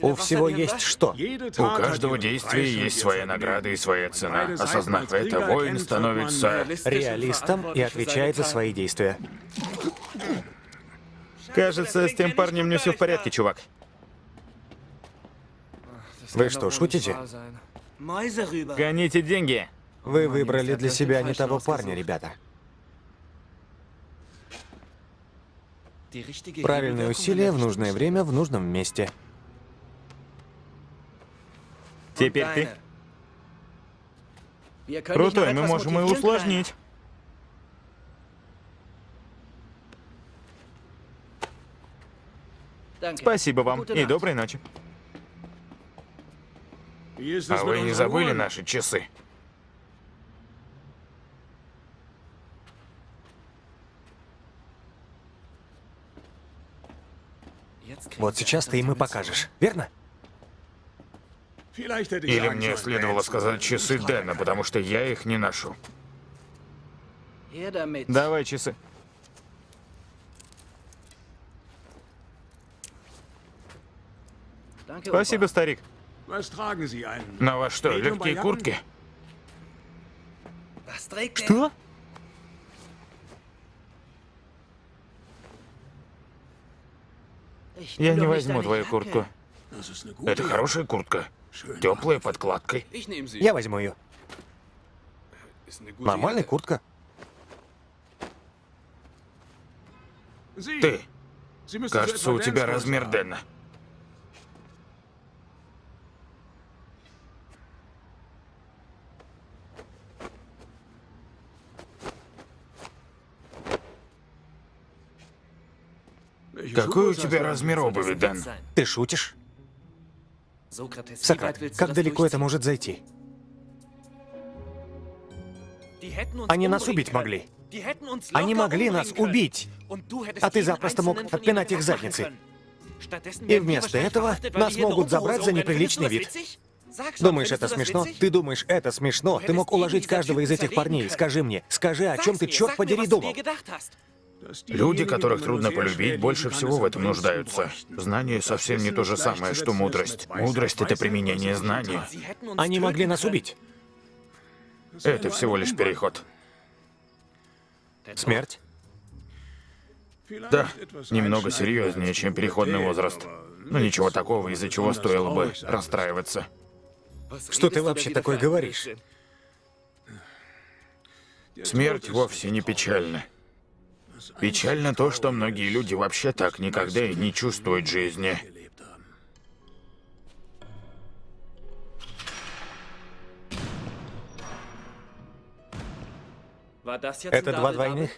У всего есть что? У каждого действия есть своя награда и своя цена. Осознав это, воин становится... Реалистом и отвечает за свои действия. Кажется, с тем парнем не все в порядке, чувак. Вы что, шутите? Гоните деньги. Вы выбрали для себя не того парня, ребята. Правильные усилия в нужное время в нужном месте. Теперь ты. Крутой, мы можем и усложнить. Спасибо вам и доброй ночи. А вы не забыли наши часы? Вот сейчас ты им и покажешь, верно? Или мне следовало сказать часы Дэна, потому что я их не ношу. Давай часы. Спасибо, старик. На вас что, легкие куртки? Er? Что? Ich Я не возьму твою куртку. Это хорошая куртка. Теплая подкладкой. Я возьму ее. Нормальная куртка. Ты. Кажется, у тебя размер. Дэна. Какой у тебя размер обуви, Дэн? Ты шутишь? Сократ, как далеко это может зайти? Они нас убить могли. Они могли нас убить. А ты запросто мог отпинать их задницы. И вместо этого нас могут забрать за неприличный вид. Думаешь, это смешно? Ты думаешь, это смешно? Ты мог уложить каждого из этих парней. Скажи мне, скажи, о чем ты, черт подери, думал? Люди, которых трудно полюбить, больше всего в этом нуждаются. Знание совсем не то же самое, что мудрость. Мудрость — это применение знаний. Они могли нас убить. Это всего лишь переход. Смерть? Да, немного серьезнее, чем переходный возраст. Но ничего такого, из-за чего стоило бы расстраиваться. Что ты вообще такое говоришь? Смерть вовсе не печальна. Печально то, что многие люди вообще так никогда и не чувствуют жизни. Это два двойных?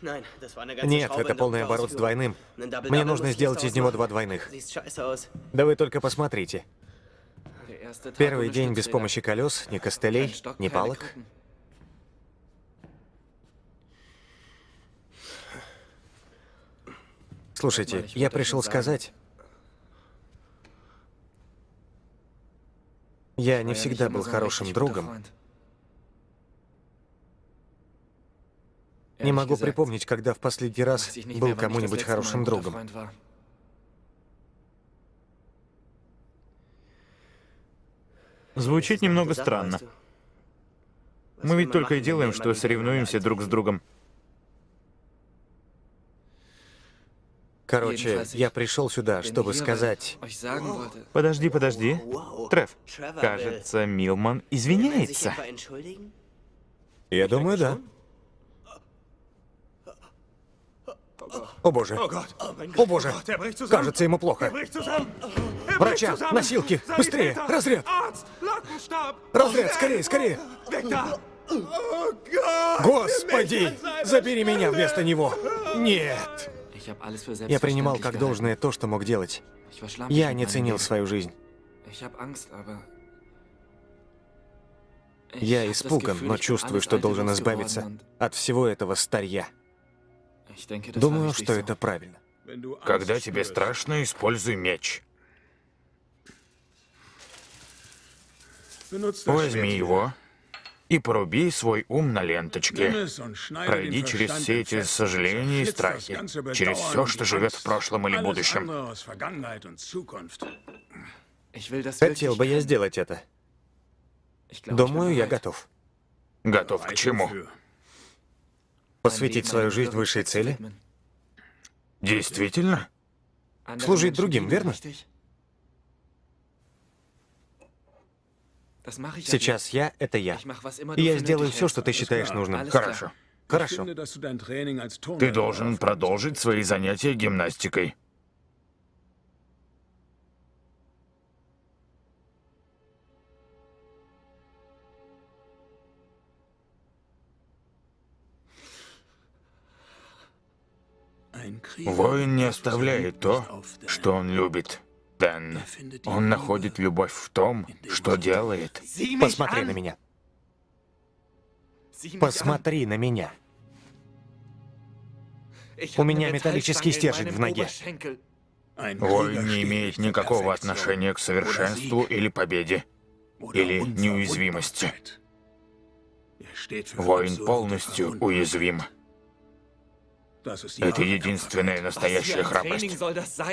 Нет, это полный оборот с двойным. Мне нужно сделать из него два двойных. Да вы только посмотрите. Первый день без помощи колес, ни костылей, ни палок. Слушайте, я пришел сказать... Я не всегда был хорошим другом. Не могу припомнить, когда в последний раз был кому-нибудь хорошим другом. Звучит немного странно. Мы ведь только и делаем, что соревнуемся друг с другом. Короче, я пришел сюда, чтобы сказать... Подожди, подожди. Треф, кажется, Милман извиняется. Я думаю, да. О боже. О боже. Кажется, ему плохо. Врача, носилки, быстрее, разряд. Разряд, скорее, скорее. Господи, забери меня вместо него. Нет. Я принимал как должное то, что мог делать. Я не ценил свою жизнь. Я испуган, но чувствую, что должен избавиться от всего этого старья. Думаю, что это правильно. Когда тебе страшно, используй меч. Возьми его и поруби свой ум на ленточке. Пройди через все эти сожаления и страхи, через все, что живет в прошлом или будущем. Хотел бы я сделать это. Думаю, я готов. Готов к чему? Посвятить свою жизнь высшей цели? Действительно? Служить другим, верно? Сейчас я — это я. И я сделаю все, что ты считаешь нужным. Хорошо. Хорошо. Ты должен продолжить свои занятия гимнастикой. Воин не оставляет то, что он любит. Дэн, он находит любовь в том, что делает. Посмотри на меня. Посмотри на меня. У меня металлический стержень в ноге. Воин не имеет никакого отношения к совершенству или победе, или неуязвимости. Воин полностью уязвим. Это единственная настоящая храбрость.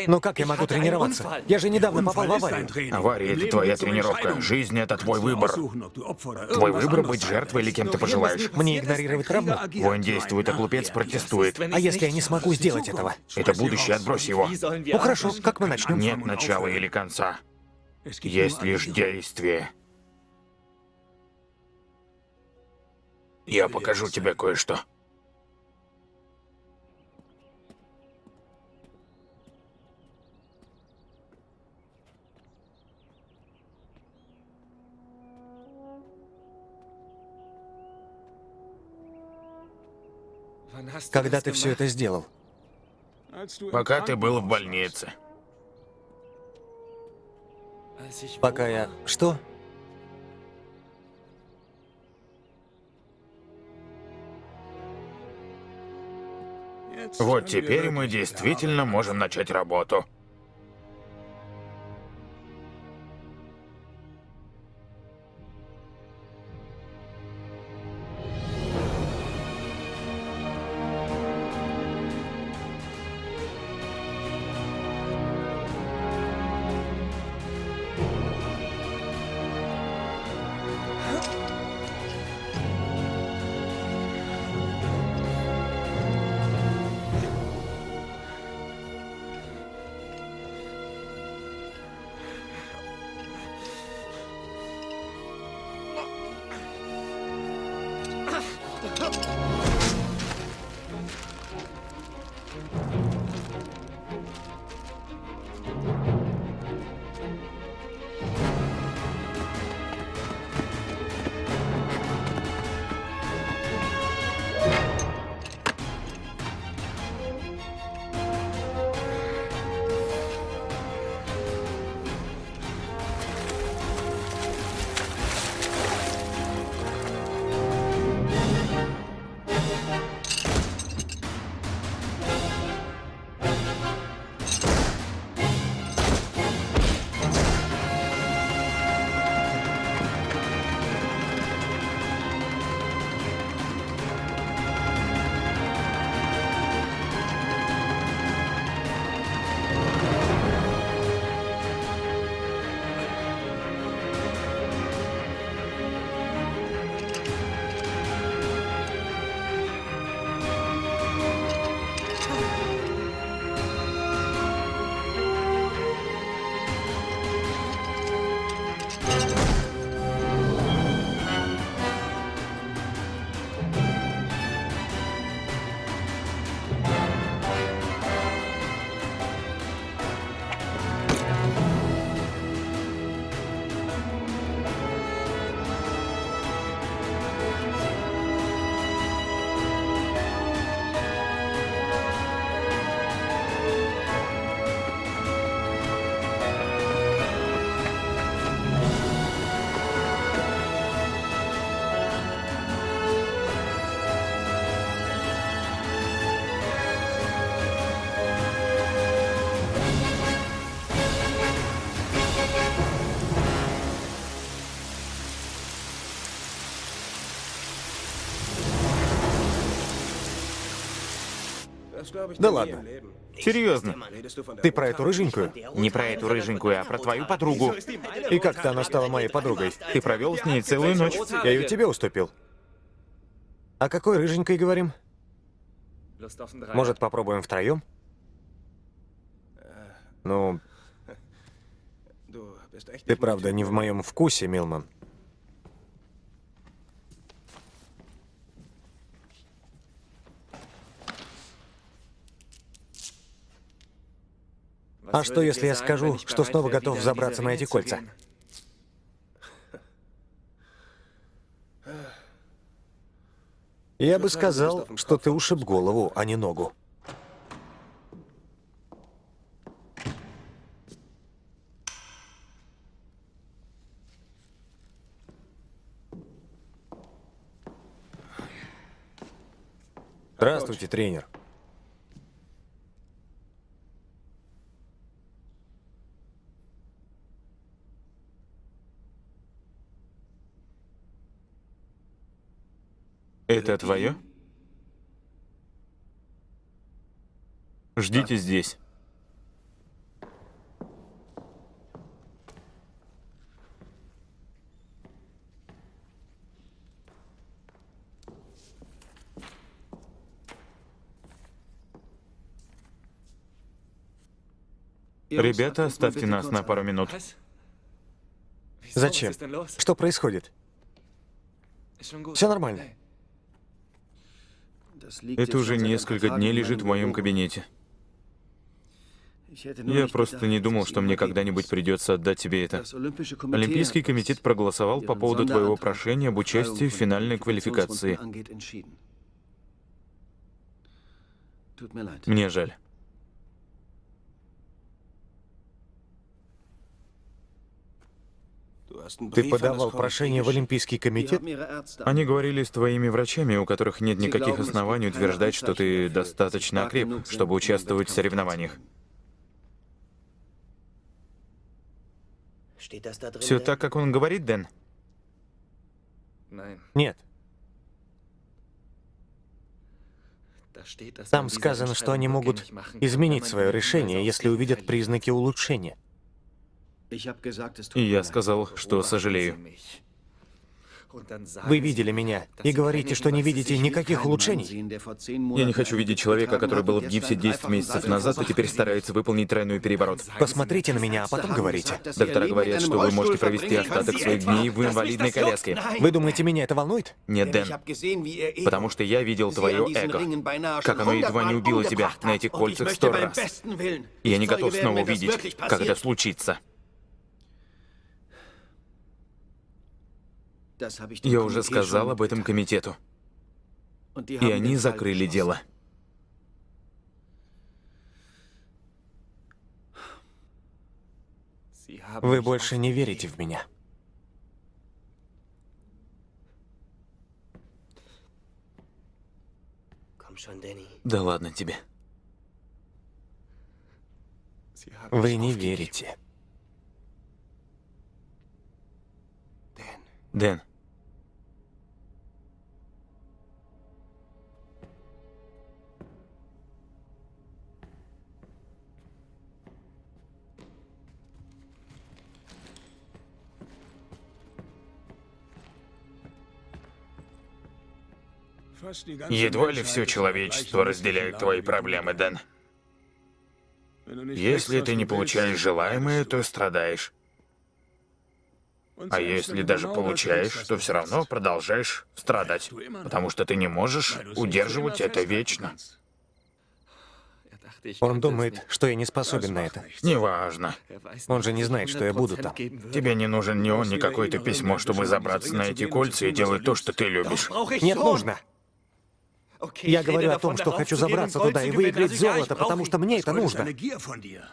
Но как я могу тренироваться? Я же недавно попал в аварию. Авария — это твоя тренировка. Жизнь — это твой выбор. Твой выбор — быть жертвой или кем ты пожелаешь. Мне игнорировать травму? Воин действует, а глупец протестует. А если я не смогу сделать этого? Это будущее, отбрось его. Ну хорошо, как мы начнем? Нет начала или конца. Есть лишь действие. Я покажу тебе кое-что. Когда ты все это сделал? Пока ты был в больнице. Пока я... Что? Вот теперь мы действительно можем начать работу. Да ладно. Серьезно. Ты про эту рыженькую? Не про эту рыженькую, а про твою подругу. И как-то она стала моей подругой. Ты провел с ней целую ночь. Я ее тебе уступил. О какой рыженькой говорим? Может, попробуем втроем? Ну, ты правда не в моем вкусе, Милман. А что, если я скажу, что снова готов забраться на эти кольца? Я бы сказал, что ты ушиб голову, а не ногу. Здравствуйте, тренер. Это твое? Ждите здесь. Ребята, оставьте нас на пару минут. Зачем? Что происходит? Все нормально. Это уже несколько дней лежит в моем кабинете. Я просто не думал, что мне когда-нибудь придется отдать тебе это. Олимпийский комитет проголосовал по поводу твоего прошения об участии в финальной квалификации. Мне жаль. Ты подавал прошение в Олимпийский комитет? Они говорили с твоими врачами, у которых нет никаких оснований утверждать, что ты достаточно окреп, чтобы участвовать в соревнованиях. Все так, как он говорит, Дэн? Нет. Там сказано, что они могут изменить свое решение, если увидят признаки улучшения. И я сказал, что сожалею. Вы видели меня и говорите, что не видите никаких улучшений? Я не хочу видеть человека, который был в гипсе 10 месяцев назад и теперь старается выполнить тройной переворот. Посмотрите на меня, а потом говорите. Доктора говорят, что вы можете провести остаток своих дней в инвалидной коляске. Вы думаете, меня это волнует? Нет, Дэн, потому что я видел твое эго. Как оно едва не убило тебя на этих кольцах сто раз. И я не готов снова увидеть, как это случится. Я уже сказал об этом комитету, и они закрыли дело. Вы больше не верите в меня. Да ладно тебе. Вы не верите. Дэн, едва ли все человечество разделяет твои проблемы, Дэн. Если ты не получаешь желаемое, то страдаешь. А если даже получаешь, то все равно продолжаешь страдать, потому что ты не можешь удерживать это вечно. Он думает, что я не способен на это. Неважно. Он же не знает, что я буду там. Тебе не нужен ни он, ни какое-то письмо, чтобы забраться на эти кольца и делать то, что ты любишь. Нет, нужно. Я говорю о том, что хочу забраться туда и выиграть золото, потому что мне это нужно.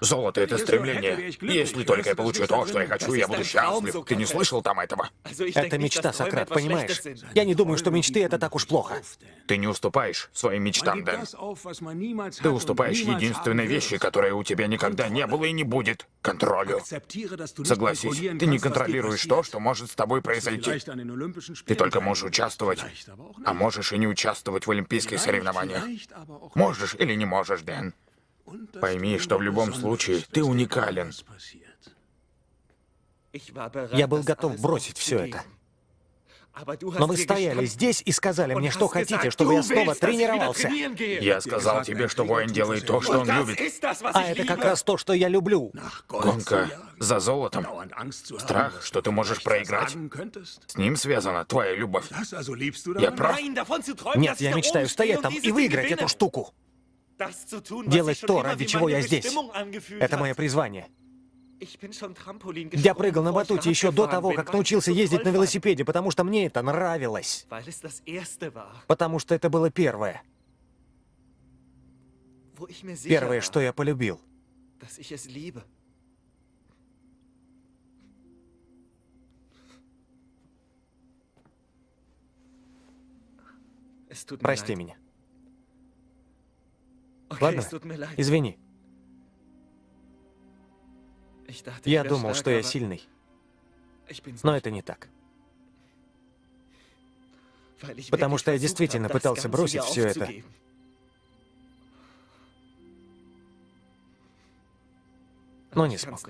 Золото — это стремление. Если только я получу то, что я хочу, я буду счастлив. Ты не слышал там этого? Это мечта, Сократ, понимаешь? Я не думаю, что мечты — это так уж плохо. Ты не уступаешь своим мечтам, Дэн. Ты уступаешь единственной вещи, которой у тебя никогда не было и не будет — контролю. Согласись, ты не контролируешь то, что может с тобой произойти. Ты только можешь участвовать, а можешь и не участвовать в олимпийских соревнованиях. Можешь или не можешь, Дэн. Пойми, что в любом случае ты уникален. Я был готов бросить все это. Но вы стояли здесь и сказали мне, что хотите, чтобы я снова тренировался. Я сказал тебе, что воин делает то, что он любит. А это как раз то, что я люблю. Гонка за золотом. Страх, что ты можешь проиграть. С ним связана твоя любовь. Я прав? Нет, я мечтаю стоять там и выиграть эту штуку. Делать то, ради чего я здесь. Это мое призвание. Я прыгал на батуте еще до того, как научился ездить на велосипеде, потому что мне это нравилось. Потому что это было первое. Первое, что я полюбил. Прости меня. Ладно? Извини. Я думал, что я сильный. Но это не так. Потому что я действительно пытался бросить все это. Но не смог.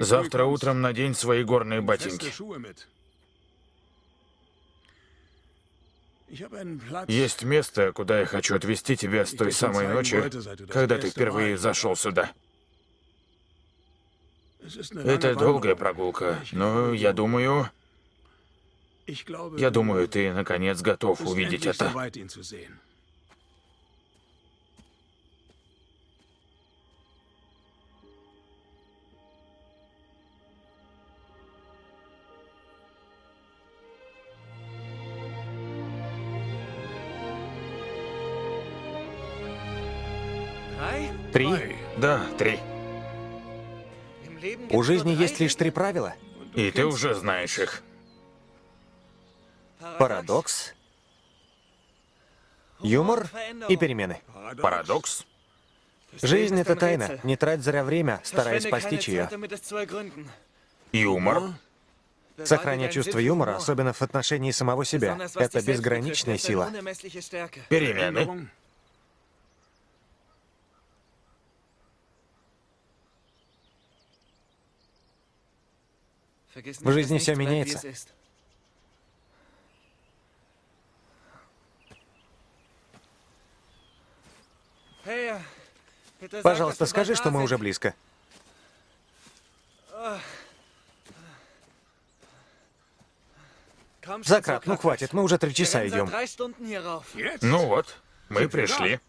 Завтра утром надень свои горные ботинки. Есть место, куда я хочу отвезти тебя с той самой ночи, когда ты впервые зашел сюда. Это долгая прогулка, но я думаю... Я думаю, ты наконец готов увидеть это. Три? Да, три. У жизни есть лишь три правила. И ты уже знаешь их. Парадокс, юмор и перемены. Парадокс? Жизнь — это тайна. Не трать зря время, стараясь постичь ее. Юмор? Сохранять чувство юмора, особенно в отношении самого себя, это безграничная сила. Перемены? В жизни wie меняется. äh, Пожалуйста, скажи, что мы уже близко. Закрат, ну хватит, мы уже три часа идем. Ну вот, мы пришли.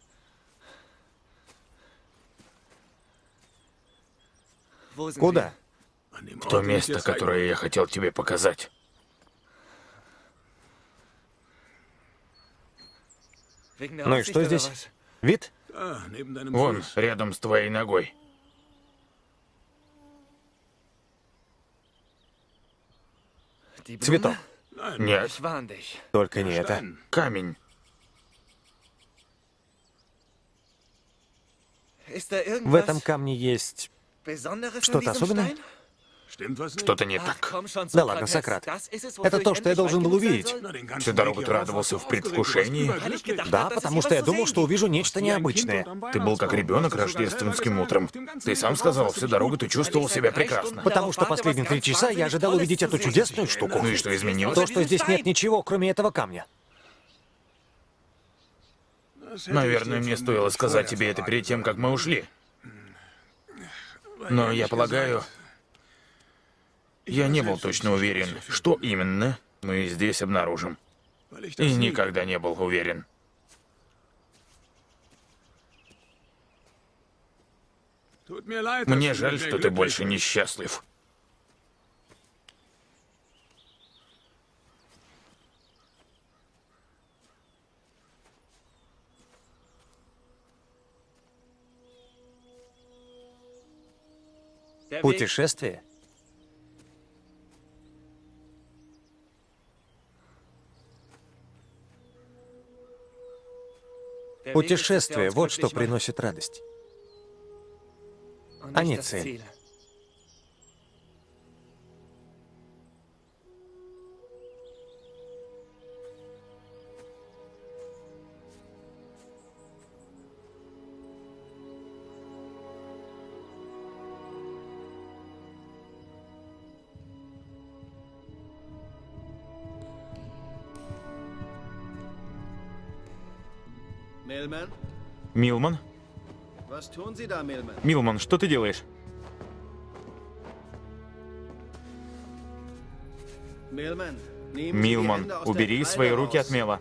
Куда? В то место, которое я хотел тебе показать. Ну и что здесь? Вид? Вон, рядом с твоей ногой. Цветок. Нет. Только не это. камень. В этом камне есть... Что-то особенное? Что-то не так. Да ладно. Сократ. Это то, что я должен был увидеть. Всю дорогу ты радовался в предвкушении. Да, потому что я думал, что увижу нечто необычное. Ты был как ребенок рождественским утром. Ты сам сказал, всю дорогу ты чувствовал себя прекрасно. Потому что последние три часа я ожидал увидеть эту чудесную штуку. Ну и что изменилось? То, что здесь нет ничего, кроме этого камня. Наверное, мне стоило сказать тебе это перед тем, как мы ушли. Но я полагаю, я не был точно уверен, что именно мы здесь обнаружим. И никогда не был уверен. Мне жаль, что ты больше несчастлив. Путешествие? Путешествие, вот что приносит радость. А не цель. Милман? Милман, что ты делаешь? Милман, убери свои руки от мела.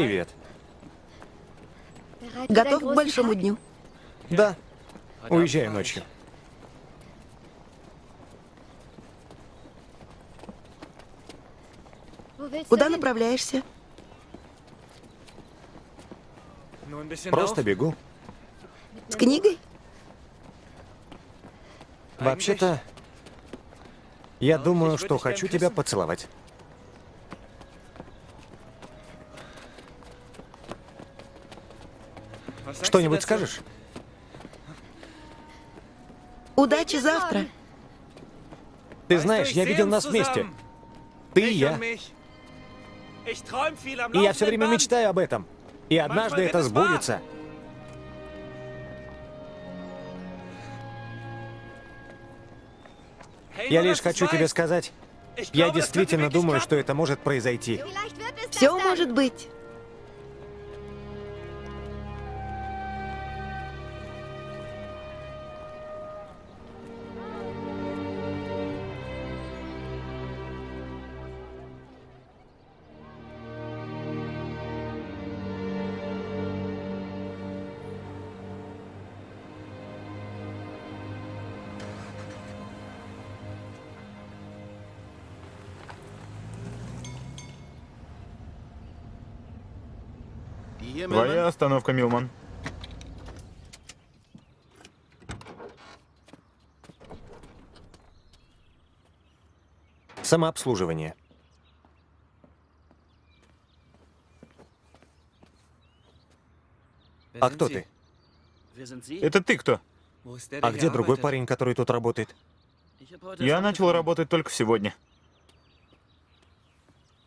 Привет. Готов к большому дню? Да. Уезжаю ночью. Куда направляешься? Просто бегу. С книгой? Вообще-то, я думаю, что хочу тебя поцеловать. Что-нибудь скажешь? Удачи завтра. Ты знаешь, я видел нас вместе. Ты и я. И я все время мечтаю об этом. И однажды это сбудется. Я лишь хочу тебе сказать, я действительно думаю, что это может произойти. Все может быть. Остановка, Милман. Самообслуживание. А кто ты? Это ты кто? А где другой парень, который тут работает? Я начал работать только сегодня.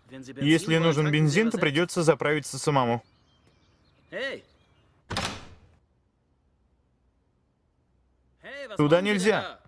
Если нужен бензин, то придется заправиться самому. Hey! Hey, was Туда machen Sie нельзя. da?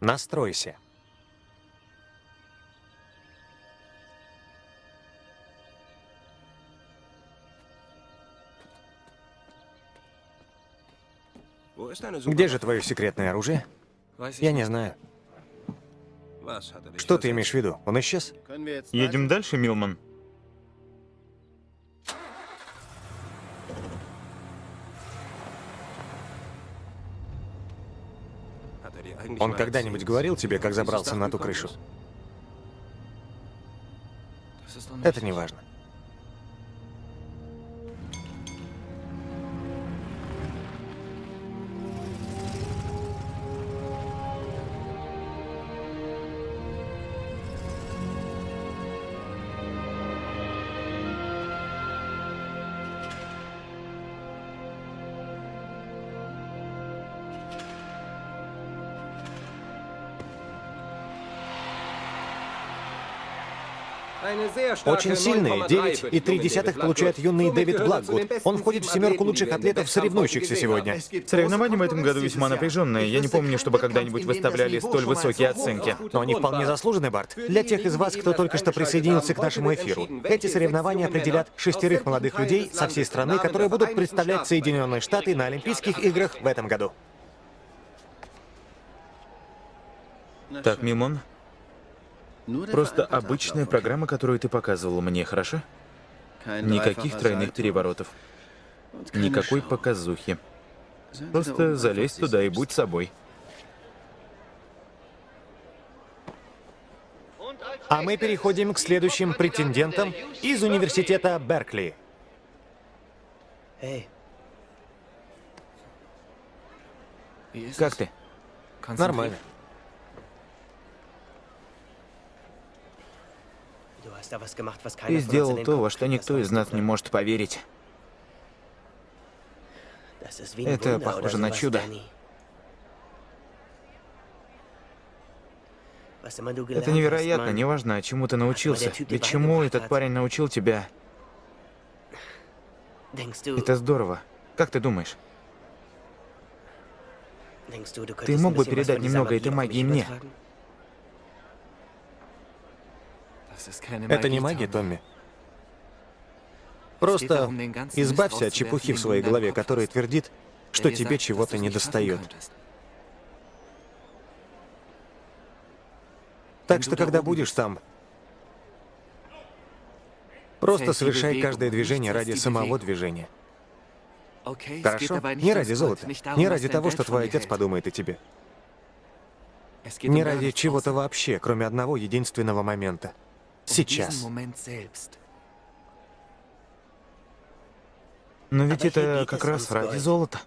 Настройся. Где же твое секретное оружие? Я не знаю. Что ты имеешь в виду? Он исчез? Едем дальше, Милман? Он когда-нибудь говорил тебе, как забрался на ту крышу? Это не важно. Очень сильные. 9,3 получает юный Дэвид Блэквуд. Он входит в семерку лучших атлетов, соревнующихся сегодня. Соревнования в этом году весьма напряженные. Я не помню, чтобы когда-нибудь выставляли столь высокие оценки. Но они вполне заслужены, Барт. Для тех из вас, кто только что присоединился к нашему эфиру, эти соревнования определят шестерых молодых людей со всей страны, которые будут представлять Соединенные Штаты на Олимпийских играх в этом году. Так, der просто vereinfachte обычная программа, которую ты показывал мне, хорошо? Никаких тройных переворотов. Никакой показухи. Просто залезь туда и будь собой. А мы переходим к следующим претендентам из университета Беркли. Как ты? Нормально. Ты сделал то, во что никто из нас не может поверить. Это похоже на чудо. Это невероятно, неважно, чему ты научился. Ведь чему этот парень научил тебя, это здорово. Как ты думаешь? Ты мог бы передать немного этой магии мне? Это не магия, Томми. Просто избавься от чепухи в своей голове, которая твердит, что тебе чего-то недостает. Так что, когда будешь там, просто совершай каждое движение ради самого движения. Хорошо? Не ради золота. Не ради того, что твой отец подумает о тебе. Не ради чего-то вообще, кроме одного единственного момента. Сейчас. Но ведь это как раз ради золота.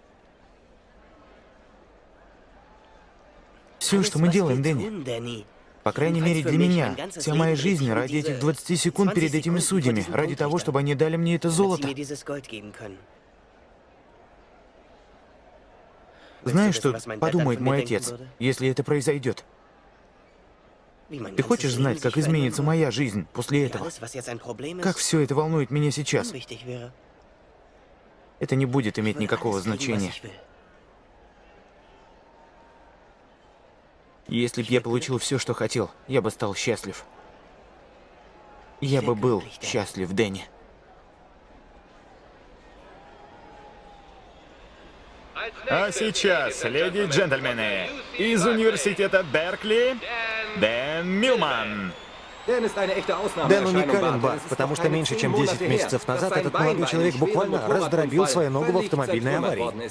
Все, что мы делаем, Дэнни, по крайней мере для меня, вся моя жизнь ради этих 20 секунд перед этими судьями, ради того, чтобы они дали мне это золото. Знаешь, что подумает мой отец, если это произойдет? Ты хочешь знать, как изменится моя жизнь после этого? Как все это волнует меня сейчас? Это не будет иметь никакого значения. Если б я получил все, что хотел, я бы стал счастлив. Я бы был счастлив, Дэнни. А сейчас, леди и джентльмены, из университета Беркли, Дэн Милман. Дэн уникален, Бат, потому что меньше чем 10 месяцев назад этот молодой человек буквально раздробил свою ногу в автомобильной аварии.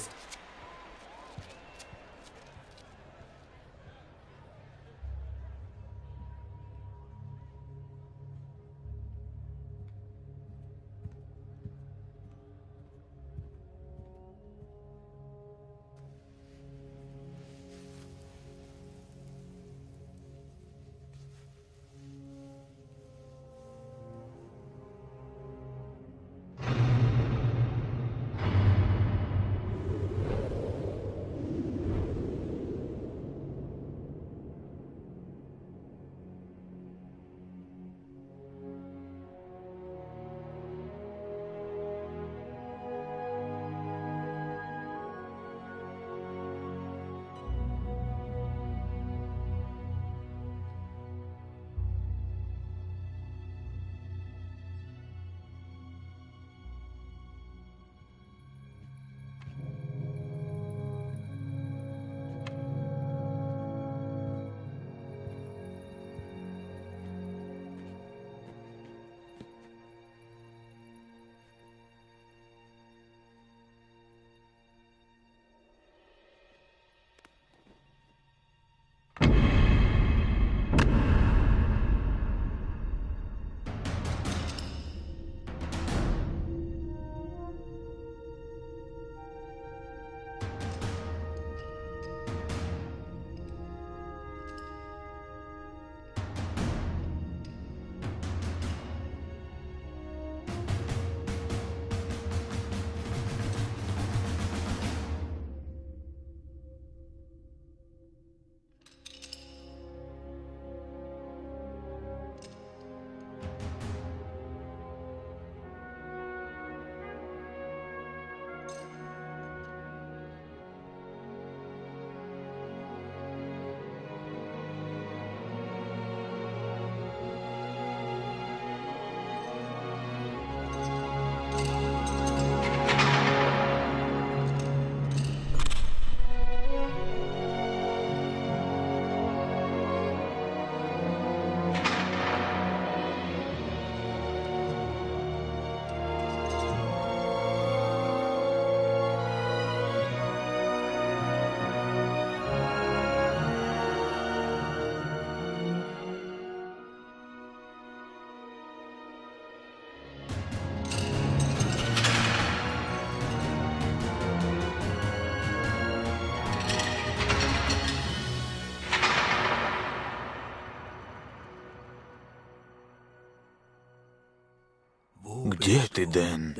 Ты, Дэн?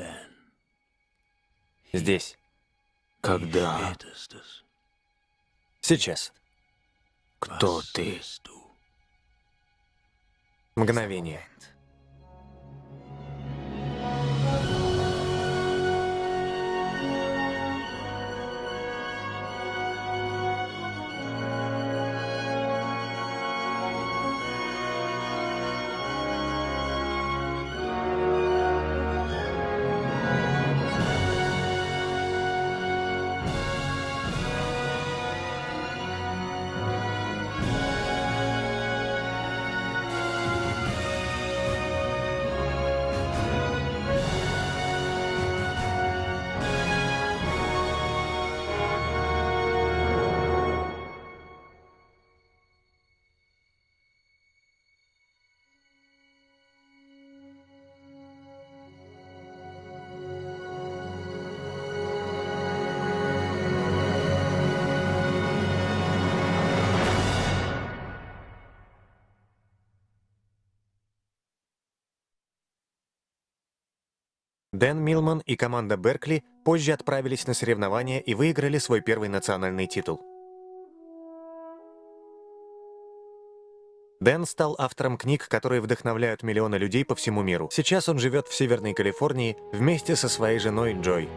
Здесь. Когда? Сейчас. Кто ты? Мгновение. Дэн Милман и команда Беркли позже отправились на соревнования и выиграли свой первый национальный титул. Дэн стал автором книг, которые вдохновляют миллионы людей по всему миру. Сейчас он живет в Северной Калифорнии вместе со своей женой Джой.